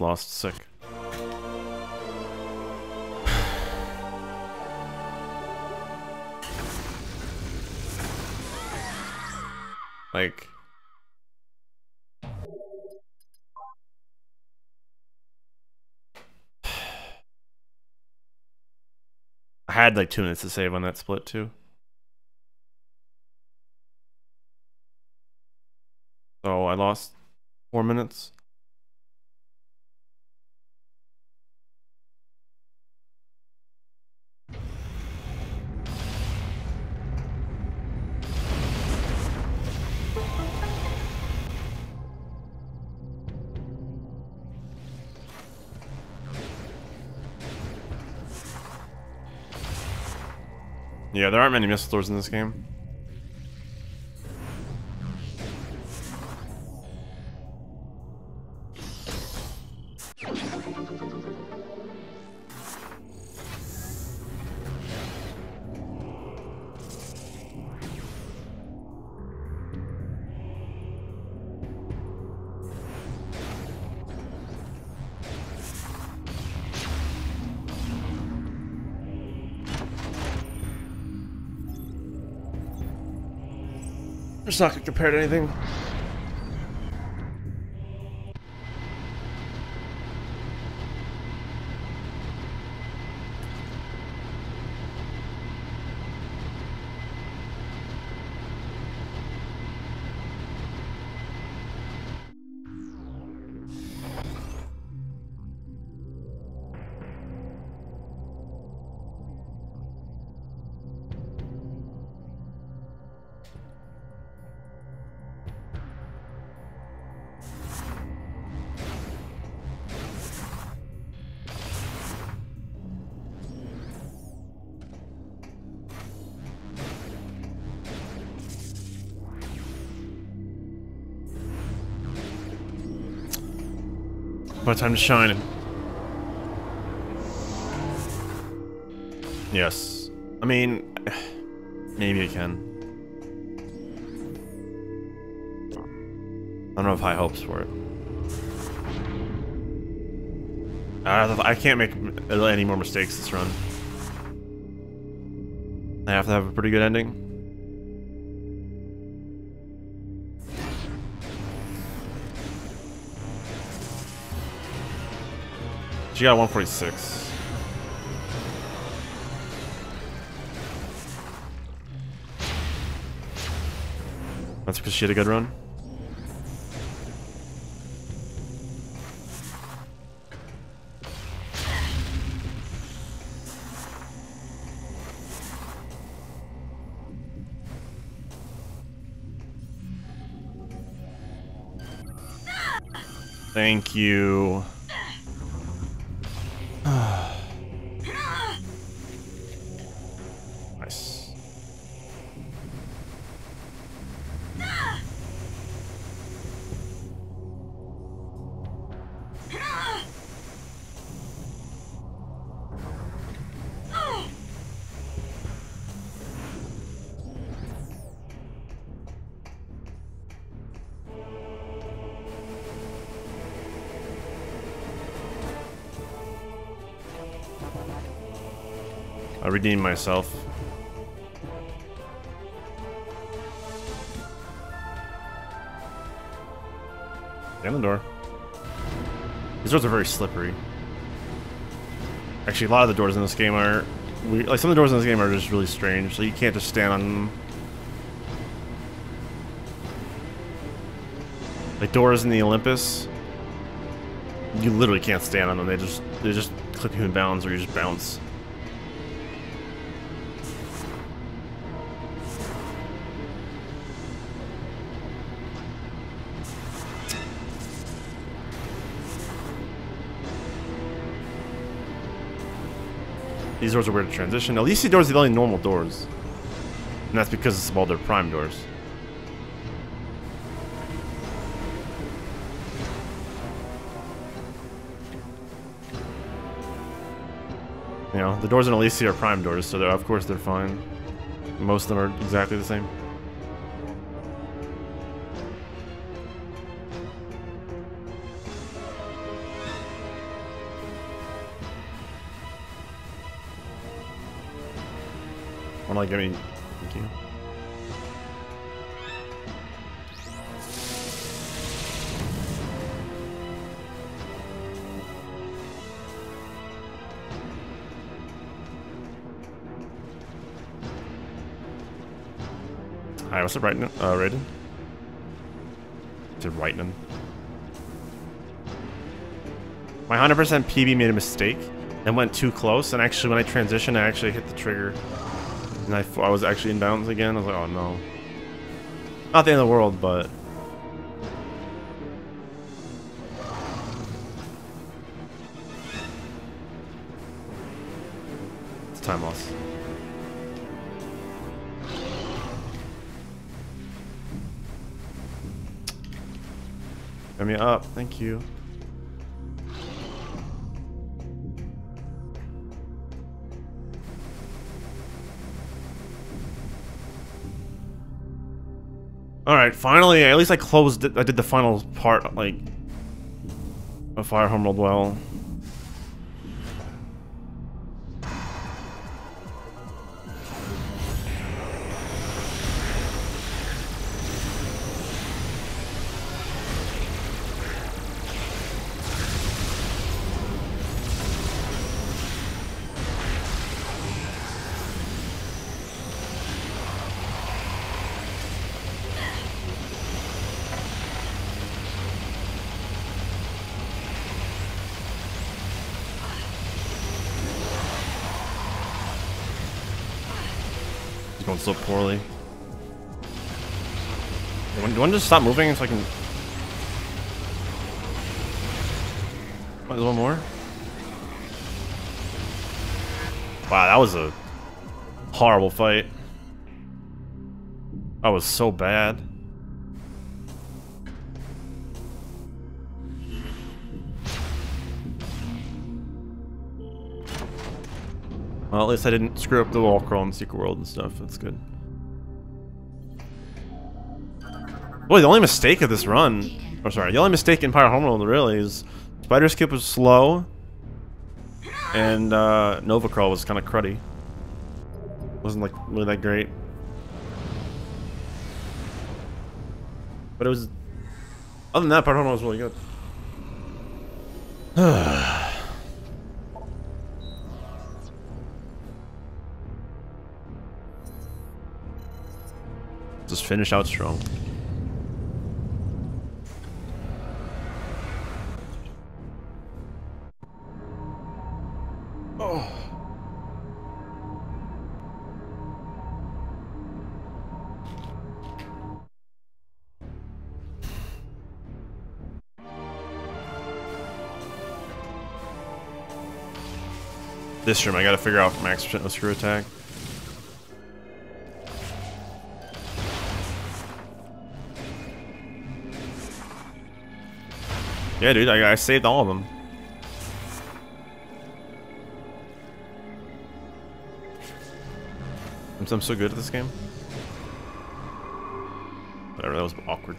Minutes lost. Sick. [sighs] like... [sighs] I had like two minutes to save on that split too. So I lost four minutes. Yeah, there aren't many missile doors in this game. It's not gonna compare to anything. Time to shine? Yes. I mean, [sighs] maybe I can. I don't have high hopes for it. Ah, I can't make any more mistakes this run. I have to have a pretty good ending. She got 146. That's because she had a good run? Thank you. I redeemed myself. Door. These doors are very slippery. Actually, a lot of the doors in this game are... We, like, some of the doors in this game are just really strange, so you can't just stand on them. Like, doors in the Olympus, you literally can't stand on them. They just, they just clip you in bounds or you just bounce. These doors are weird to transition. These doors are the only normal doors. And that's because it's all their prime doors. You know, the doors in Elysia are prime doors, so of course they're fine. Most of them are exactly the same. I'm like, give me. Thank you. Alright, what's right now? Uh, rated? To Whitening. My 100% PB made a mistake and went too close, and actually when I transitioned, I actually hit the trigger. And I, I was actually in bounds again. I was like, oh no. Not the end of the world, but... It's time loss. Get me up, thank you. Alright, finally, at least I closed it. I did the final part, like, of Pirate Homeworld well. So poorly. Do you want to just stop moving so I can... There's one more? Wow, that was a horrible fight. That was so bad. Well, at least I didn't screw up the wall crawl in Secret World and stuff. That's good. Boy, the only mistake of this run, or sorry, the only mistake in Pirate Homeworld really is Spider Skip was slow, and uh, Nova Crawl was kind of cruddy. Wasn't like really that great. But it was, other than that, Pirate Homeworld was really good. Finish out strong. Oh. This room, I gotta figure out max percent screw attack. Yeah, dude, I, I saved all of them. I'm, I'm so good at this game. Whatever, that was awkward.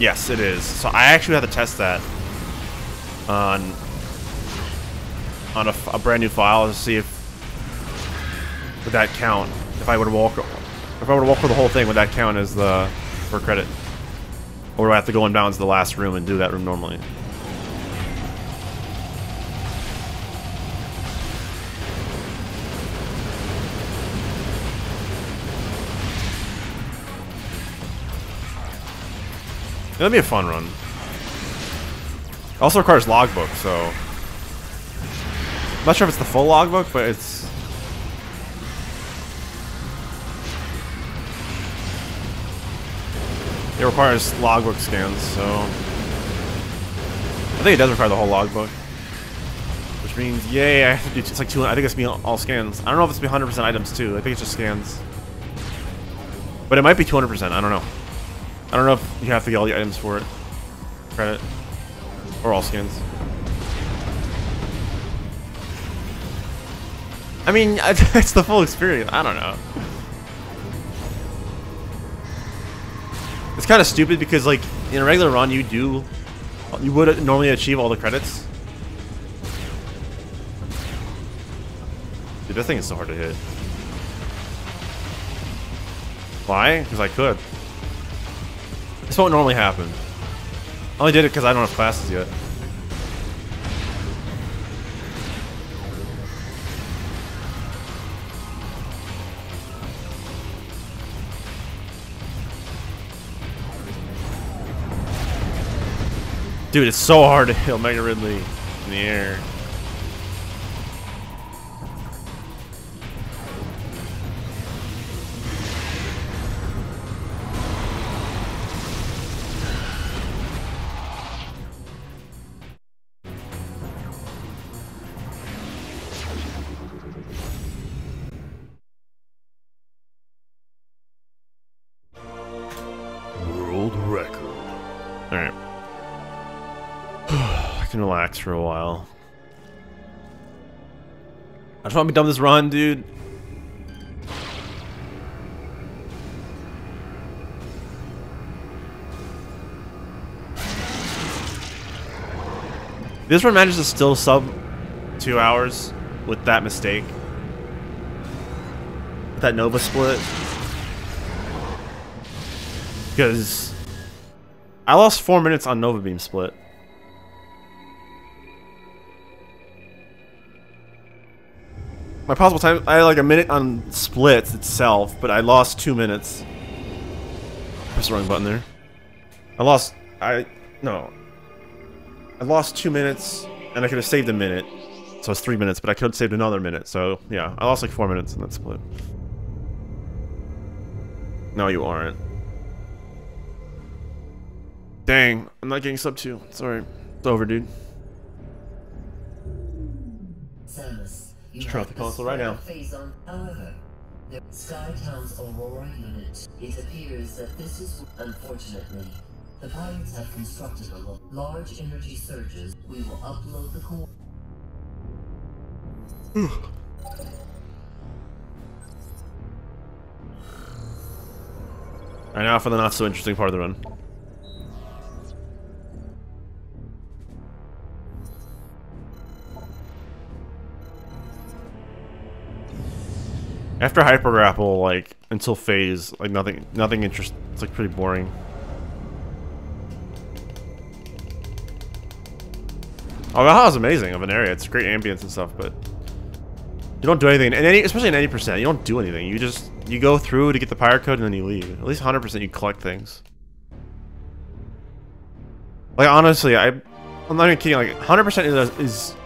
Yes, it is. So I actually have to test that on on a, a brand new file to see if would that count if I would walk if I were to walk through the whole thing would that count as the for credit or do I have to go and bounce the last room and do that room normally? That'd be a fun run. It Also requires logbook, so... I'm not sure if it's the full logbook, but it's... It requires logbook scans, so... I think it does require the whole logbook. Which means, yay, I have to do, it's like two, I think it's me all scans. I don't know if it's 100% items too, I think it's just scans. But it might be 200%, I don't know. I don't know if you have to get all the items for it. Credit. Or all skins. I mean, [laughs] it's the full experience. I don't know. It's kind of stupid because, like, in a regular run, you do, you would normally achieve all the credits. Dude, this thing is so hard to hit. Why? Because I could. This won't normally happen. I only did it because I don't have classes yet. Dude, it's so hard to hit Omega Ridley in the air. I just want to be done with this run, dude. This run manages to still sub two hours with that mistake. With that Nova split. Because I lost four minutes on Nova Beam split. My possible time, I had like a minute on split itself, but I lost two minutes. Press the wrong button there. I lost, I, no. I lost two minutes, and I could have saved a minute. So it's three minutes, but I could have saved another minute. So, yeah, I lost like four minutes in that split. No, you aren't. Dang, I'm not getting sub 2. Sorry. It's over, dude. Just turn off the console right now. Phazon. Um, However, uh, the Skytown's Aurora unit. It appears that this is unfortunately. The pirates have constructed a large energy surges. We will upload the core. Alright, now for the not so interesting part of the run. After hyper grapple, like until Phaaze, like nothing, nothing interest. It's like pretty boring. Oh, Valhalla's amazing of an area. It's great ambience and stuff, but you don't do anything. And any, especially in any percent, you don't do anything. You just you go through to get the pirate code and then you leave. At least 100% you collect things. Like honestly, I I'm not even kidding. Like 100% is, is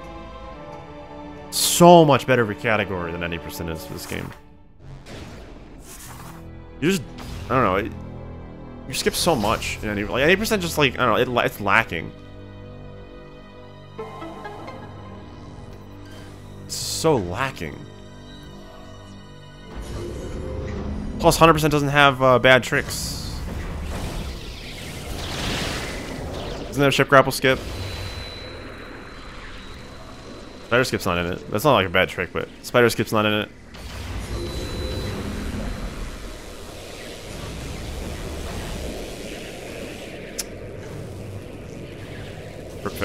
so much better of a category than 90% is for this game. You just I don't know. It, you skip so much. in any, like 80% just like I don't know, it, it's lacking. It's so lacking. Plus, 100% doesn't have uh, bad tricks. Isn't there a ship grapple skip? Spider skip's not in it. That's not like a bad trick, but spider skip's not in it.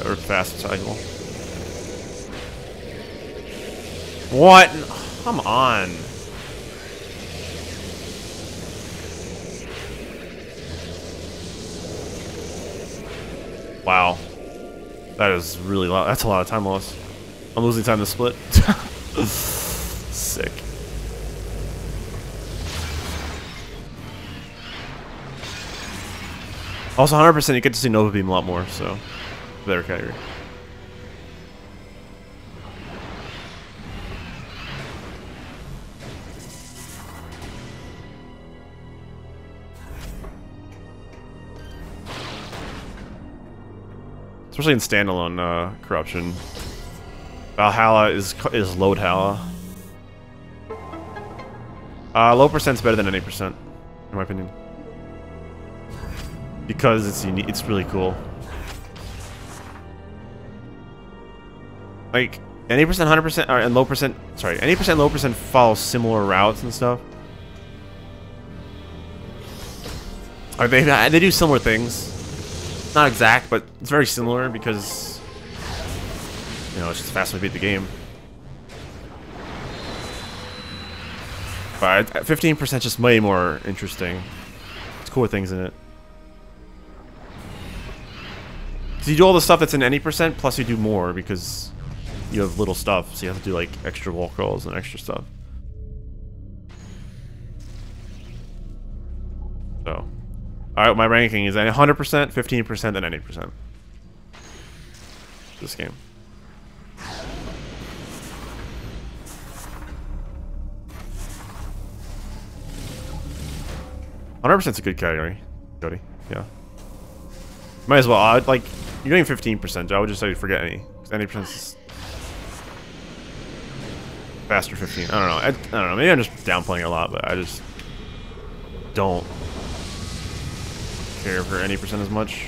Or, fa- fast cycle. What? Come on. Wow. That is really lot. That's a lot of time loss. I'm losing time to split. [laughs] Sick. Also, 100% you get to see Nova Beam a lot more, so better. Especially in standalone uh, corruption. Valhalla is is load Halla. Uh, low percent's better than any percent, in my opinion. Because it's unique, it's really cool. Like, Any percent, hundred percent, and low percent. Sorry, any percent, low percent follow similar routes and stuff. Or they they do similar things. Not exact, but it's very similar because you know it's just fast to beat the game. But fifteen percent just way more interesting. It's cooler things in it. So you do all the stuff that's in any percent, plus you do more because you have little stuff, so you have to do like extra wall crawls and extra stuff. So, alright, my ranking is 100%, 15%, and 90%. This game. Hundred percent is a good category, Jody. Yeah. Might as well. I'd like you're getting fifteen percent. I would just say forget any. Any percent is faster 15. I don't know. I, I, don't know. Maybe I'm just downplaying a lot, but I just don't care for any percent as much.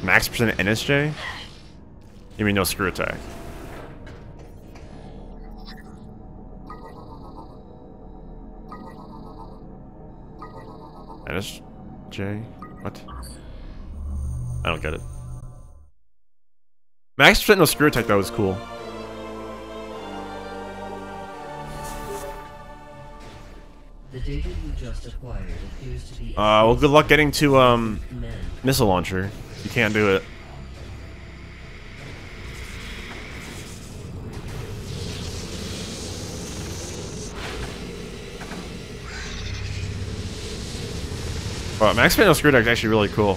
Max percent NSJ? You mean no screw attack? NSJ? What? I don't get it. Max percent no screw attack though was cool. The data you just acquired appears to be Uh, well, good luck getting to um missile launcher. You can't do it. Well, Max Panel Screw Deck is actually really cool.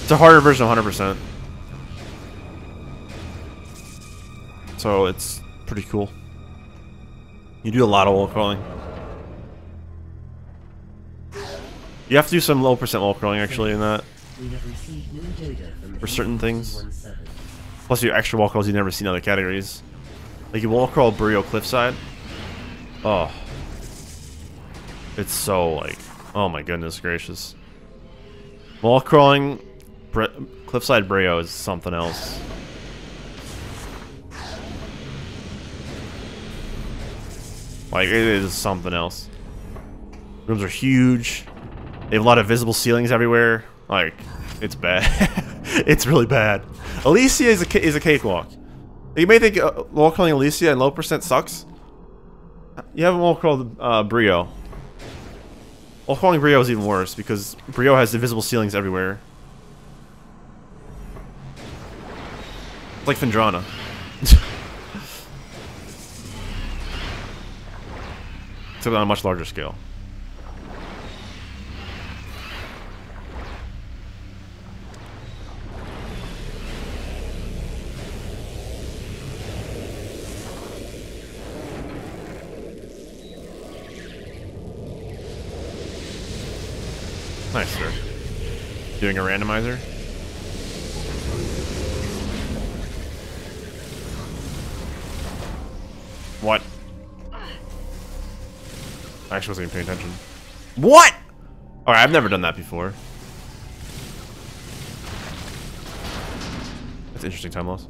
It's a harder version of 100%. So it's pretty cool. You do a lot of wall crawling. You have to do some low percent wall crawling actually in that. For certain things. Plus your extra wall crawls you never see in other categories. Like you wall crawl Bryyo Cliffside. Oh. It's so like, oh my goodness gracious. Wall crawling Bre Cliffside Bryyo is something else. Like, it is something else. Rooms are huge. They have a lot of visible ceilings everywhere. Like, it's bad. [laughs] it's really bad. Elysia is a, is a cakewalk. You may think uh, wall crawling Elysia and low percent sucks. You haven't wall crawled uh, Bryyo. Wall crawling Bryyo is even worse because Bryyo has invisible ceilings everywhere. It's like Phendrana. Except on a much larger scale. Nice, sir. Doing a randomizer? I actually wasn't even paying attention. What? Alright, I've never done that before. That's interesting time loss.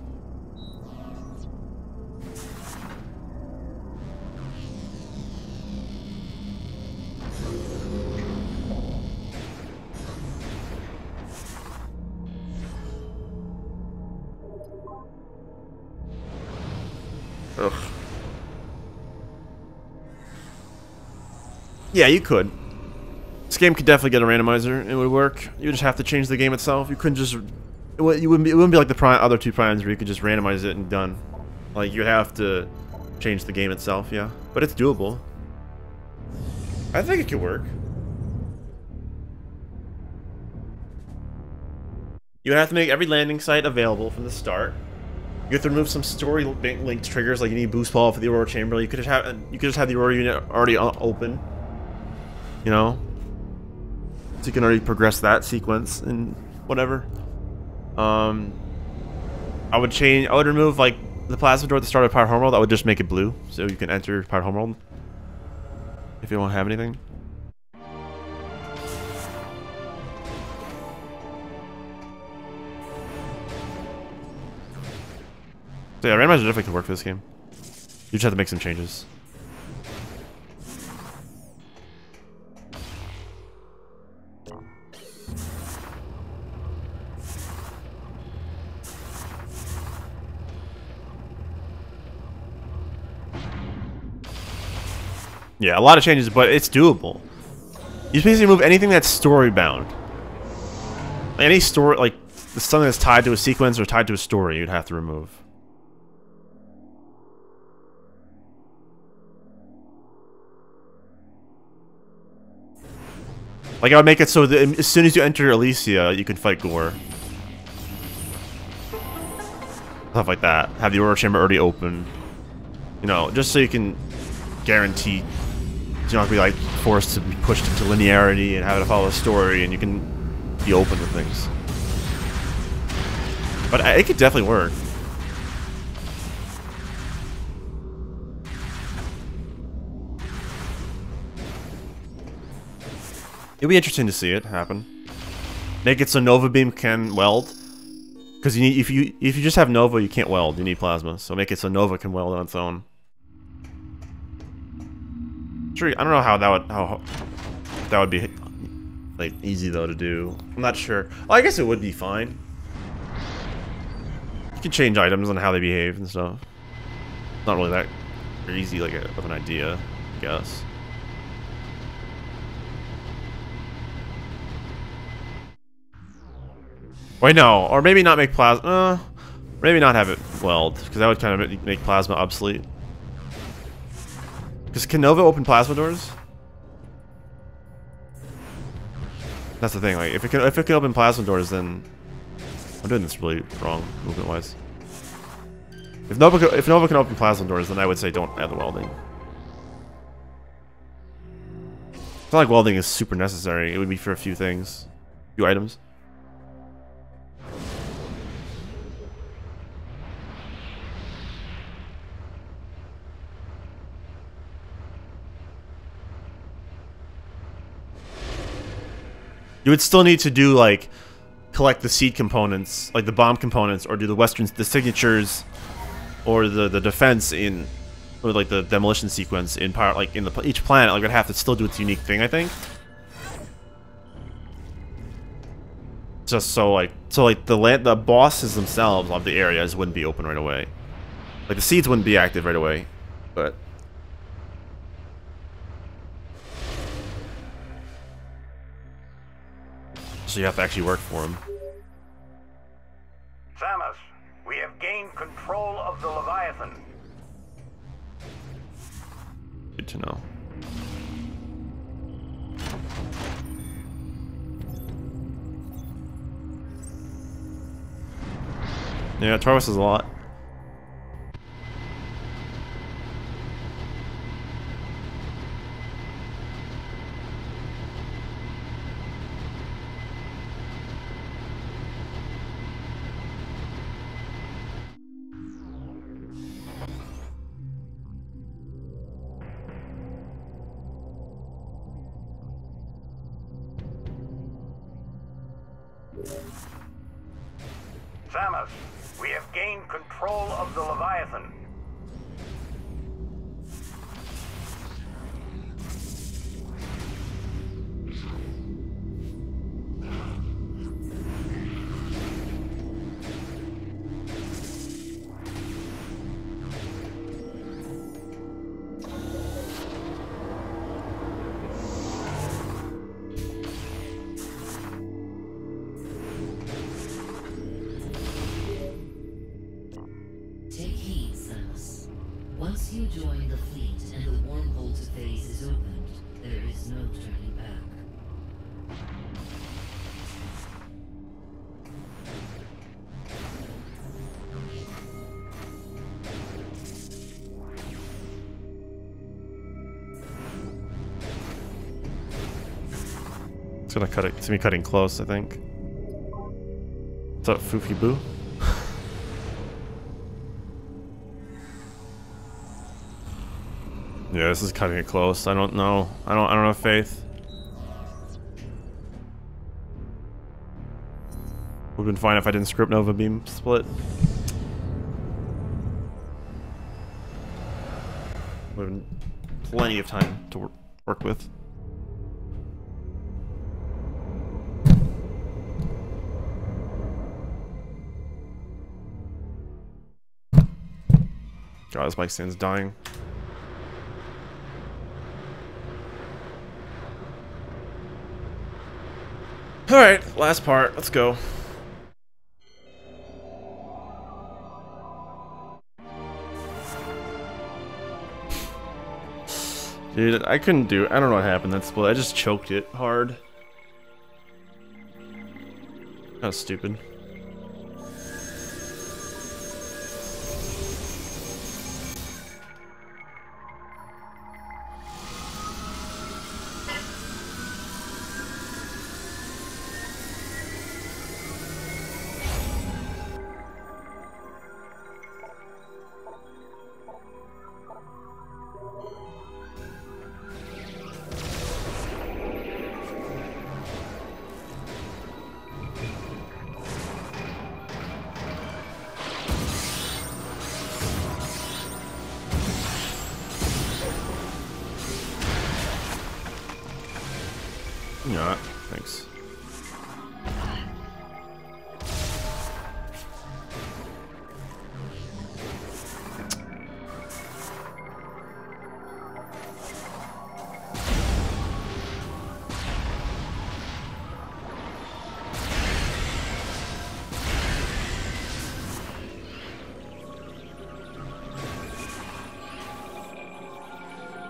Yeah, you could. This game could definitely get a randomizer. It would work. You would just have to change the game itself. You couldn't just. It wou- you wouldn't be, it wouldn't be like the prime, other two primes where you could just randomize it and done. Like you have to change the game itself. Yeah, but it's doable. I think it could work. You would have to make every landing site available from the start. You have to remove some story link- linked triggers, like you need boost ball for the Aurora Chamber. You could just have you could just have the Aurora unit already open you know? So you can already progress that sequence and whatever. Um, I would change, I would remove like the plasma door at the start of Pirate Homeworld. I would just make it blue so you can enter Pirate Homeworld if you don't have anything. So yeah, randomizer definitely could work for this game. You just have to make some changes. Yeah, a lot of changes, but it's doable. You basically remove anything that's story bound. Any story, like something that's tied to a sequence or tied to a story, you'd have to remove. Like I would make it so that as soon as you enter Elysia, you can fight Ghor. Stuff like that. Have the Aurora Chamber already open. You know, just so you can guarantee you don't have to be like forced to be pushed into linearity and have to follow a story and you can be open to things. But it could definitely work. It'd be interesting to see it happen. Make it so Nova Beam can weld. Because you need if you if you just have Nova, you can't weld. You need plasma. So make it so Nova can weld on its own. Sure, I don't know how that would how that would be like easy though to do. I'm not sure. Well, I guess it would be fine. You can change items on how they behave and stuff. Not really that easy like of an idea, I guess. Wait, no. Or maybe not make plasma... Uh, maybe not have it weld, because that would kind of make plasma obsolete. Because can Nova open plasma doors? That's the thing, like, if it can, if it can open plasma doors, then... I'm doing this really wrong, movement-wise. If Nova, can, if Nova can open plasma doors, then I would say don't add the welding. It's not like welding is super necessary. It would be for a few things. Few items. You would still need to do like collect the seed components, like the bomb components, or do the westerns, the signatures, or the the defense in, or like the demolition sequence in part, like in the each planet. Like would have to still do its unique thing, I think. Just so like so like the land the bosses themselves of the areas wouldn't be open right away. Like the seeds wouldn't be active right away, but So you have to actually work for him. Samus, we have gained control of the Leviathan. Good to know. Yeah, Tarvis is a lot. gonna cut it. It's gonna me, cutting close, I think. What's up, Foofy Boo? [laughs] yeah, this is cutting it close. I don't know. I don't. I don't have faith. Would've been fine if I didn't script Nova Beam split. Would've been plenty of time to work with. God, this mic stand's dying. Alright, last part. Let's go. Dude, I couldn't do I don't know what happened that split. I just choked it hard. That was stupid.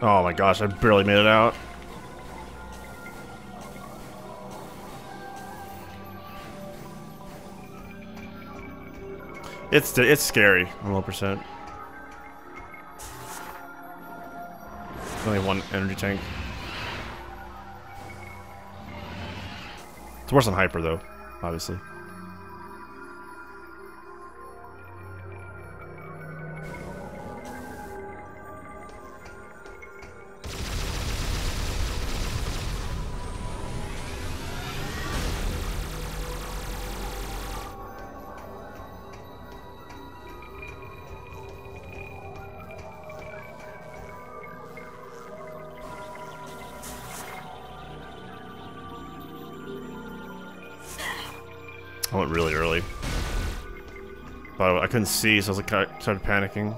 Oh my gosh, I barely made it out. It's it's scary. I'm low percent. Only one energy tank. It's worse than hyper though, obviously. Couldn't see, so I was like, I started panicking.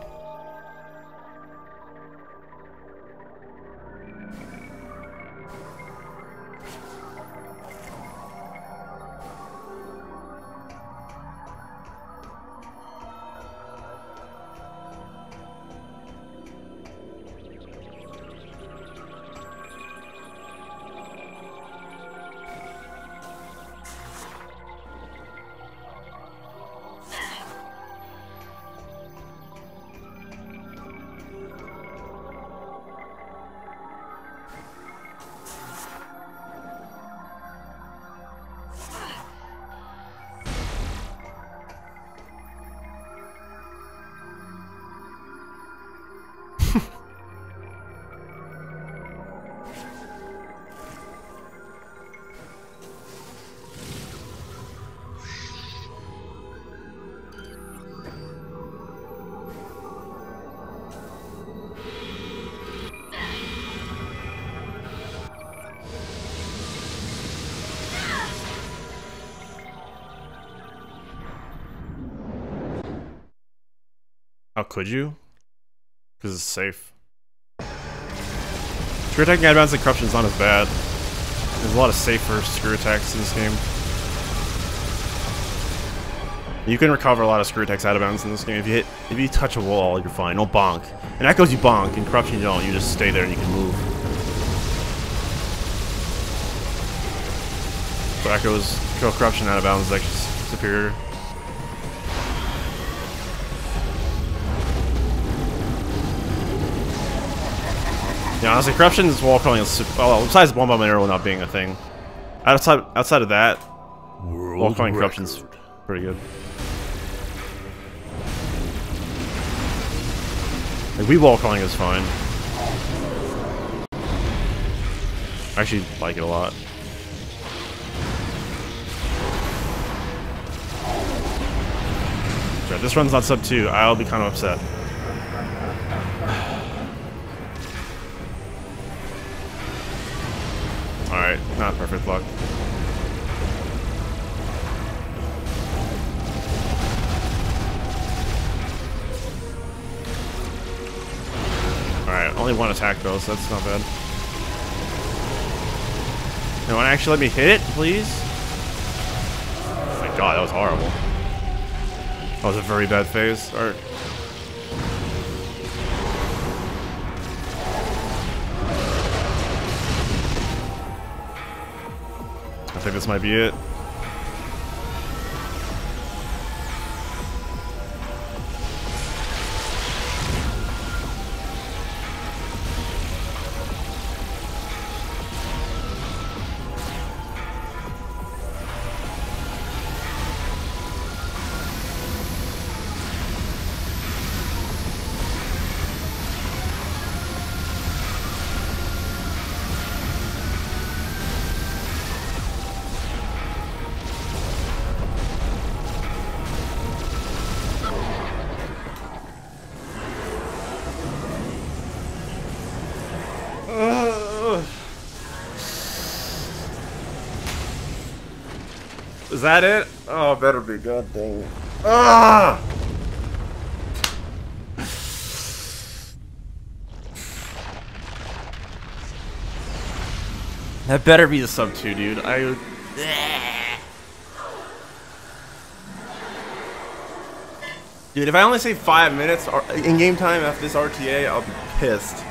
Could you? Because it's safe. Screw attacking of and corruption is not as bad. There's a lot of safer screw attacks in this game. You can recover a lot of screw attacks out of bounds in this game. If you hit, if you touch a wall, you're fine. Don't bonk. And echoes you bonk, and corruption you don't. You just stay there and you can move. So echoes, kill corruption out of bounds is actually superior. Honestly, corruption's wall crawling is well, besides bomb bomb arrow not being a thing. Outside outside of that, wall crawling corruption's pretty good. Like we wall crawling is fine. I actually like it a lot. If this run's not sub 2, I'll be kind of upset. One attack though, so that's not bad. Want to actually let me hit it, please? Oh my god, that was horrible. That was a very bad phase. Alright. I think this might be it. Is that it? Oh, better be. God dang it. Ah! That better be the sub 2, dude. I. Dude, if I only say five minutes in game time after this RTA, I'll be pissed.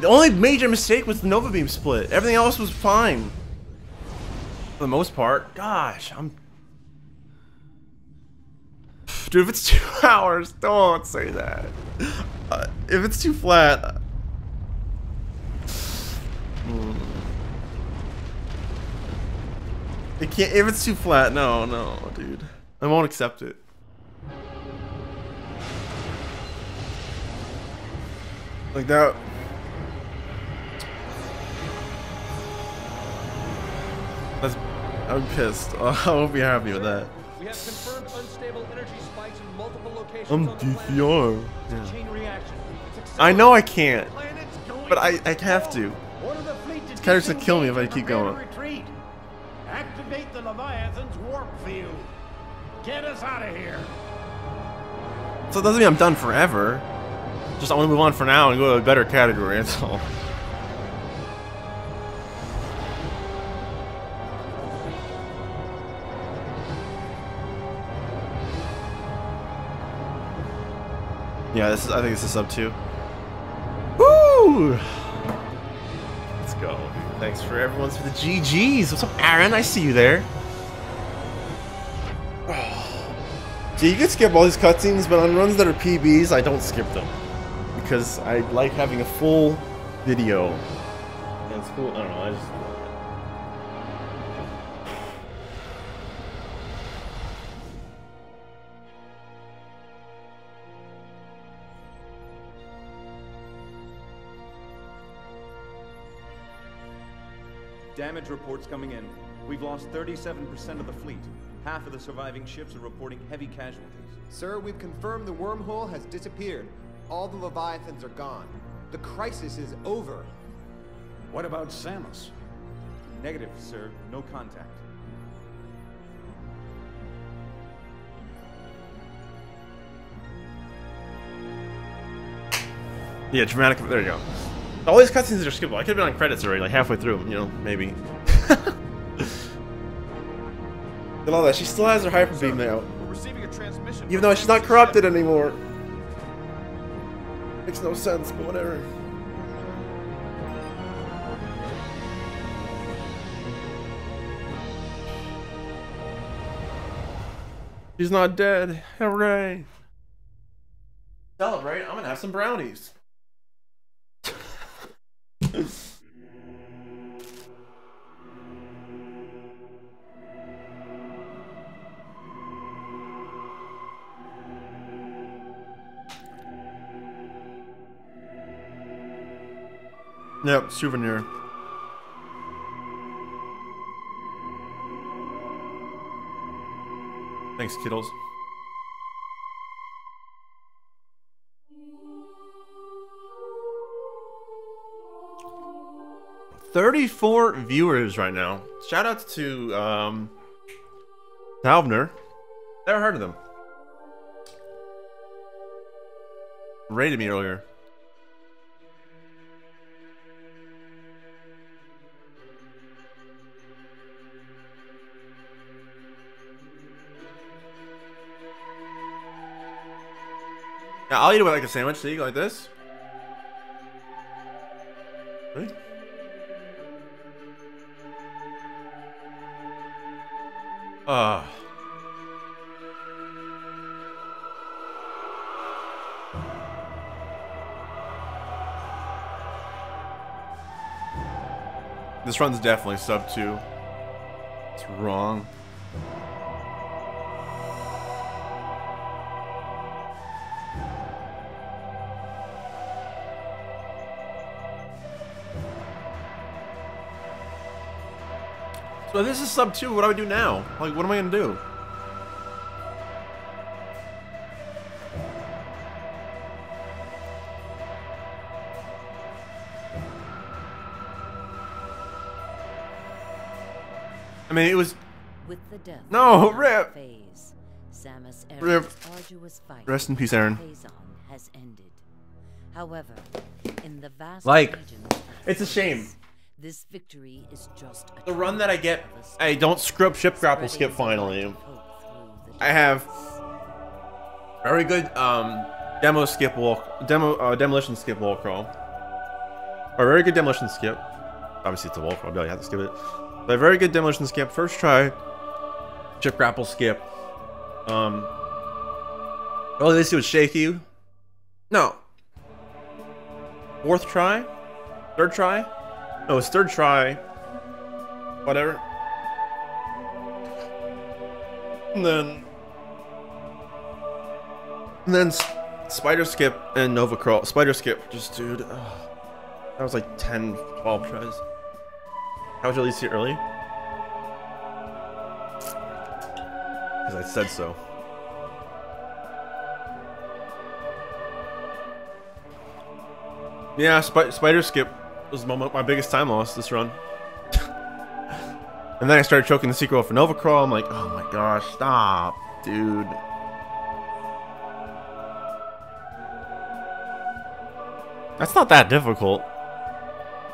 The only major mistake was the Nova Beam split. Everything else was fine. For the most part. Gosh, I'm... Dude, if it's two [laughs] hours, don't say that. Uh, if it's too flat... Hmm. It can't... If it's too flat, no, no, dude. I won't accept it. Like that. That's. I'm pissed. [laughs] I won't be happy with that. We have confirmed unstable energy spikes in multiple locations I'm. DCR. Yeah. chain reaction. It's I know I can't, but I I have to. Order the fleet to It's kind of gonna kill me if I keep going. Retreat. Activate the Leviathan's warp field. Get us out of here. So it doesn't mean I'm done forever. Just I want to move on for now and go to a better category. That's all. Yeah, this is. I think this is sub two. Woo! Let's go. Thanks for everyone's for the GGs. What's up, Aaron? I see you there. [sighs] So you can skip all these cutscenes, but on runs that are PBs, I don't skip them. Because I like having a full video. And it's cool. I don't know, I just. Damage reports coming in. We've lost 37% of the fleet. Half of the surviving ships are reporting heavy casualties. Sir, we've confirmed the wormhole has disappeared. All the Leviathans are gone. The crisis is over. What about Samus? Negative, sir. No contact. Yeah, dramatic. There you go. All these cutscenes are skippable. I could have been on credits already, like halfway through. You know, maybe. [laughs] and all that. She still has her hyper beam now, Receiving a transmission. even though she's not corrupted anymore. Makes no sense, but whatever. She's not dead. Hooray! Celebrate. I'm gonna have some brownies. Yep, souvenir. Thanks, kiddos. 34 viewers right now. Shout outs to um Alvner. Never heard of them. Rated me earlier. Yeah, I'll eat it with like a sandwich. See, you like this. Really? Ah. This run's definitely sub 2. It's wrong. So this is sub 2, what do I do now? Like, what am I gonna do? I mean, it was... With the death No, Rip! Phase, Samus Rip. Arduous fight Rest in peace, Aaron. Has ended. However, in the vast Like, it's a shame. Phase, This victory is just a The run that I get... Hey, don't screw up ship grapple skip finally. I have... Very good, um... Demo skip walk... Demo, uh, demolition skip wall crawl. Or very good demolition skip. Obviously it's a wall crawl, no, you have to skip it. But a very good demolition skip. First try. Ship grapple skip. Um... Oh, this was you. No. Fourth try? Third try? No, it's third try. Whatever. And then... And then Spider Skip and Nova Crawl. Spider Skip, just dude. ugh. that was like 10, 12 tries. How would you release it early? Because I said so. Yeah, Sp Spider Skip was my, my biggest time loss this run. and then I started choking the secret for Nova Crawl. I'm like, oh my gosh, stop, dude. That's not that difficult.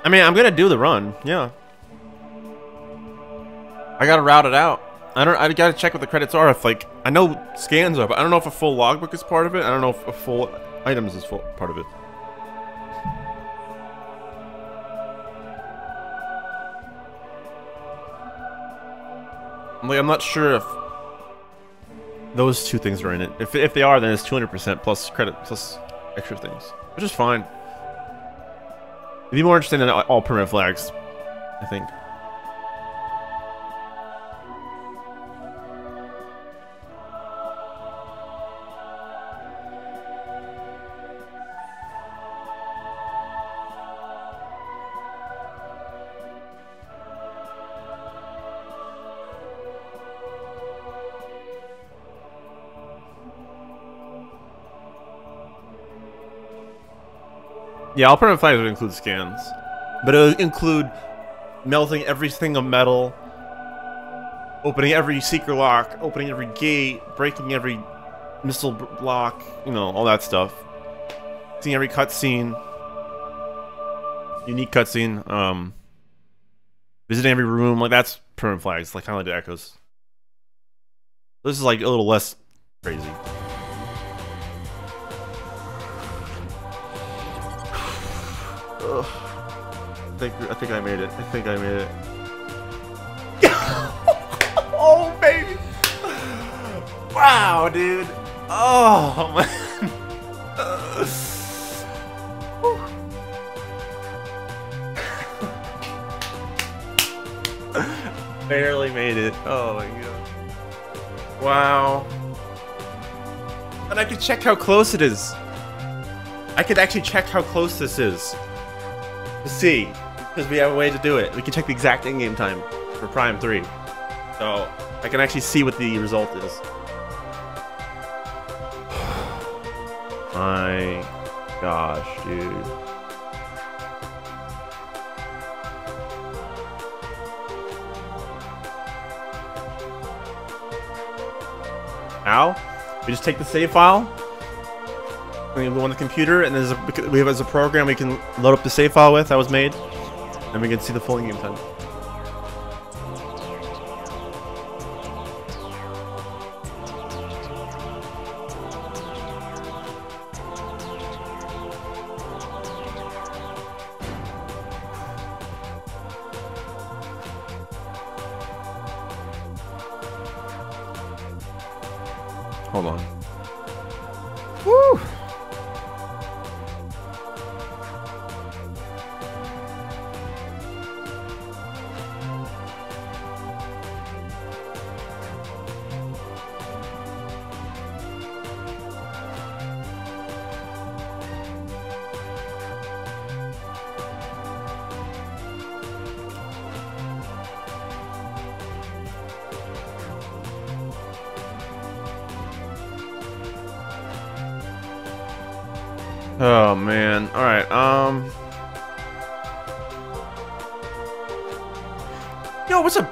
I mean, I'm gonna do the run, yeah. I gotta route it out. I don't. I gotta check what the credits are. If like, I know scans are, but I don't know if a full logbook is part of it. I don't know if a full items is full part of it. Like, I'm not sure if those two things are in it. If if they are, then it's 200% plus credit plus extra things, which is fine. It'd be more interesting than all permanent flags, I think. Yeah, all permanent flags would include scans. But it would include melting everything of metal, opening every secret lock, opening every gate, breaking every missile block, you know, all that stuff. Seeing every cutscene. Unique cutscene. Um, visiting every room. Like, that's permanent flags. Like, kind of like the echoes. This is, like, a little less crazy. Think I think I made it. I think I made it. [laughs] oh baby! Wow, dude. Oh man. [laughs] Barely made it. Oh my god. Wow. And I could check how close it is. I could actually check how close this is. To see. Because we have a way to do it. We can check the exact in-game time for Prime 3. So I can actually see what the result is. [sighs] My gosh, dude. Now, we just take the save file, we go on the computer, and there's a, we have as a program we can load up the save file with that was made and we can see the full game time.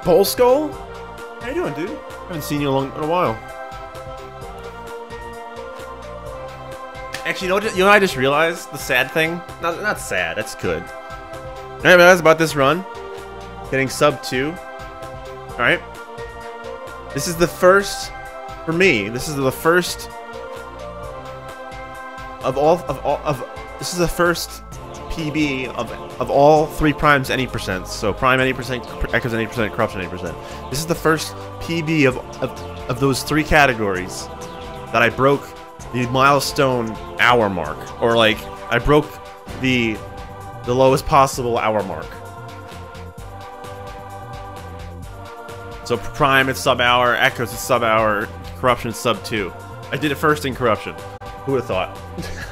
Bull Skull? How you doing, dude? Haven't seen you in a, in a while. Actually, you know what? You know what I just realized? The sad thing. Not not sad. That's good. I realized about this run. Getting sub two. All right. This is the first for me. This is the first of all of all of this is the first PB of of all three primes any percent. So prime any percent, echoes any percent, corruption any percent. This is the first PB of, of of those three categories that I broke the milestone hour mark, or like I broke the the lowest possible hour mark. So prime is sub hour, echoes is sub hour, corruption is sub two. I did it first in corruption. Who would have thought? [laughs]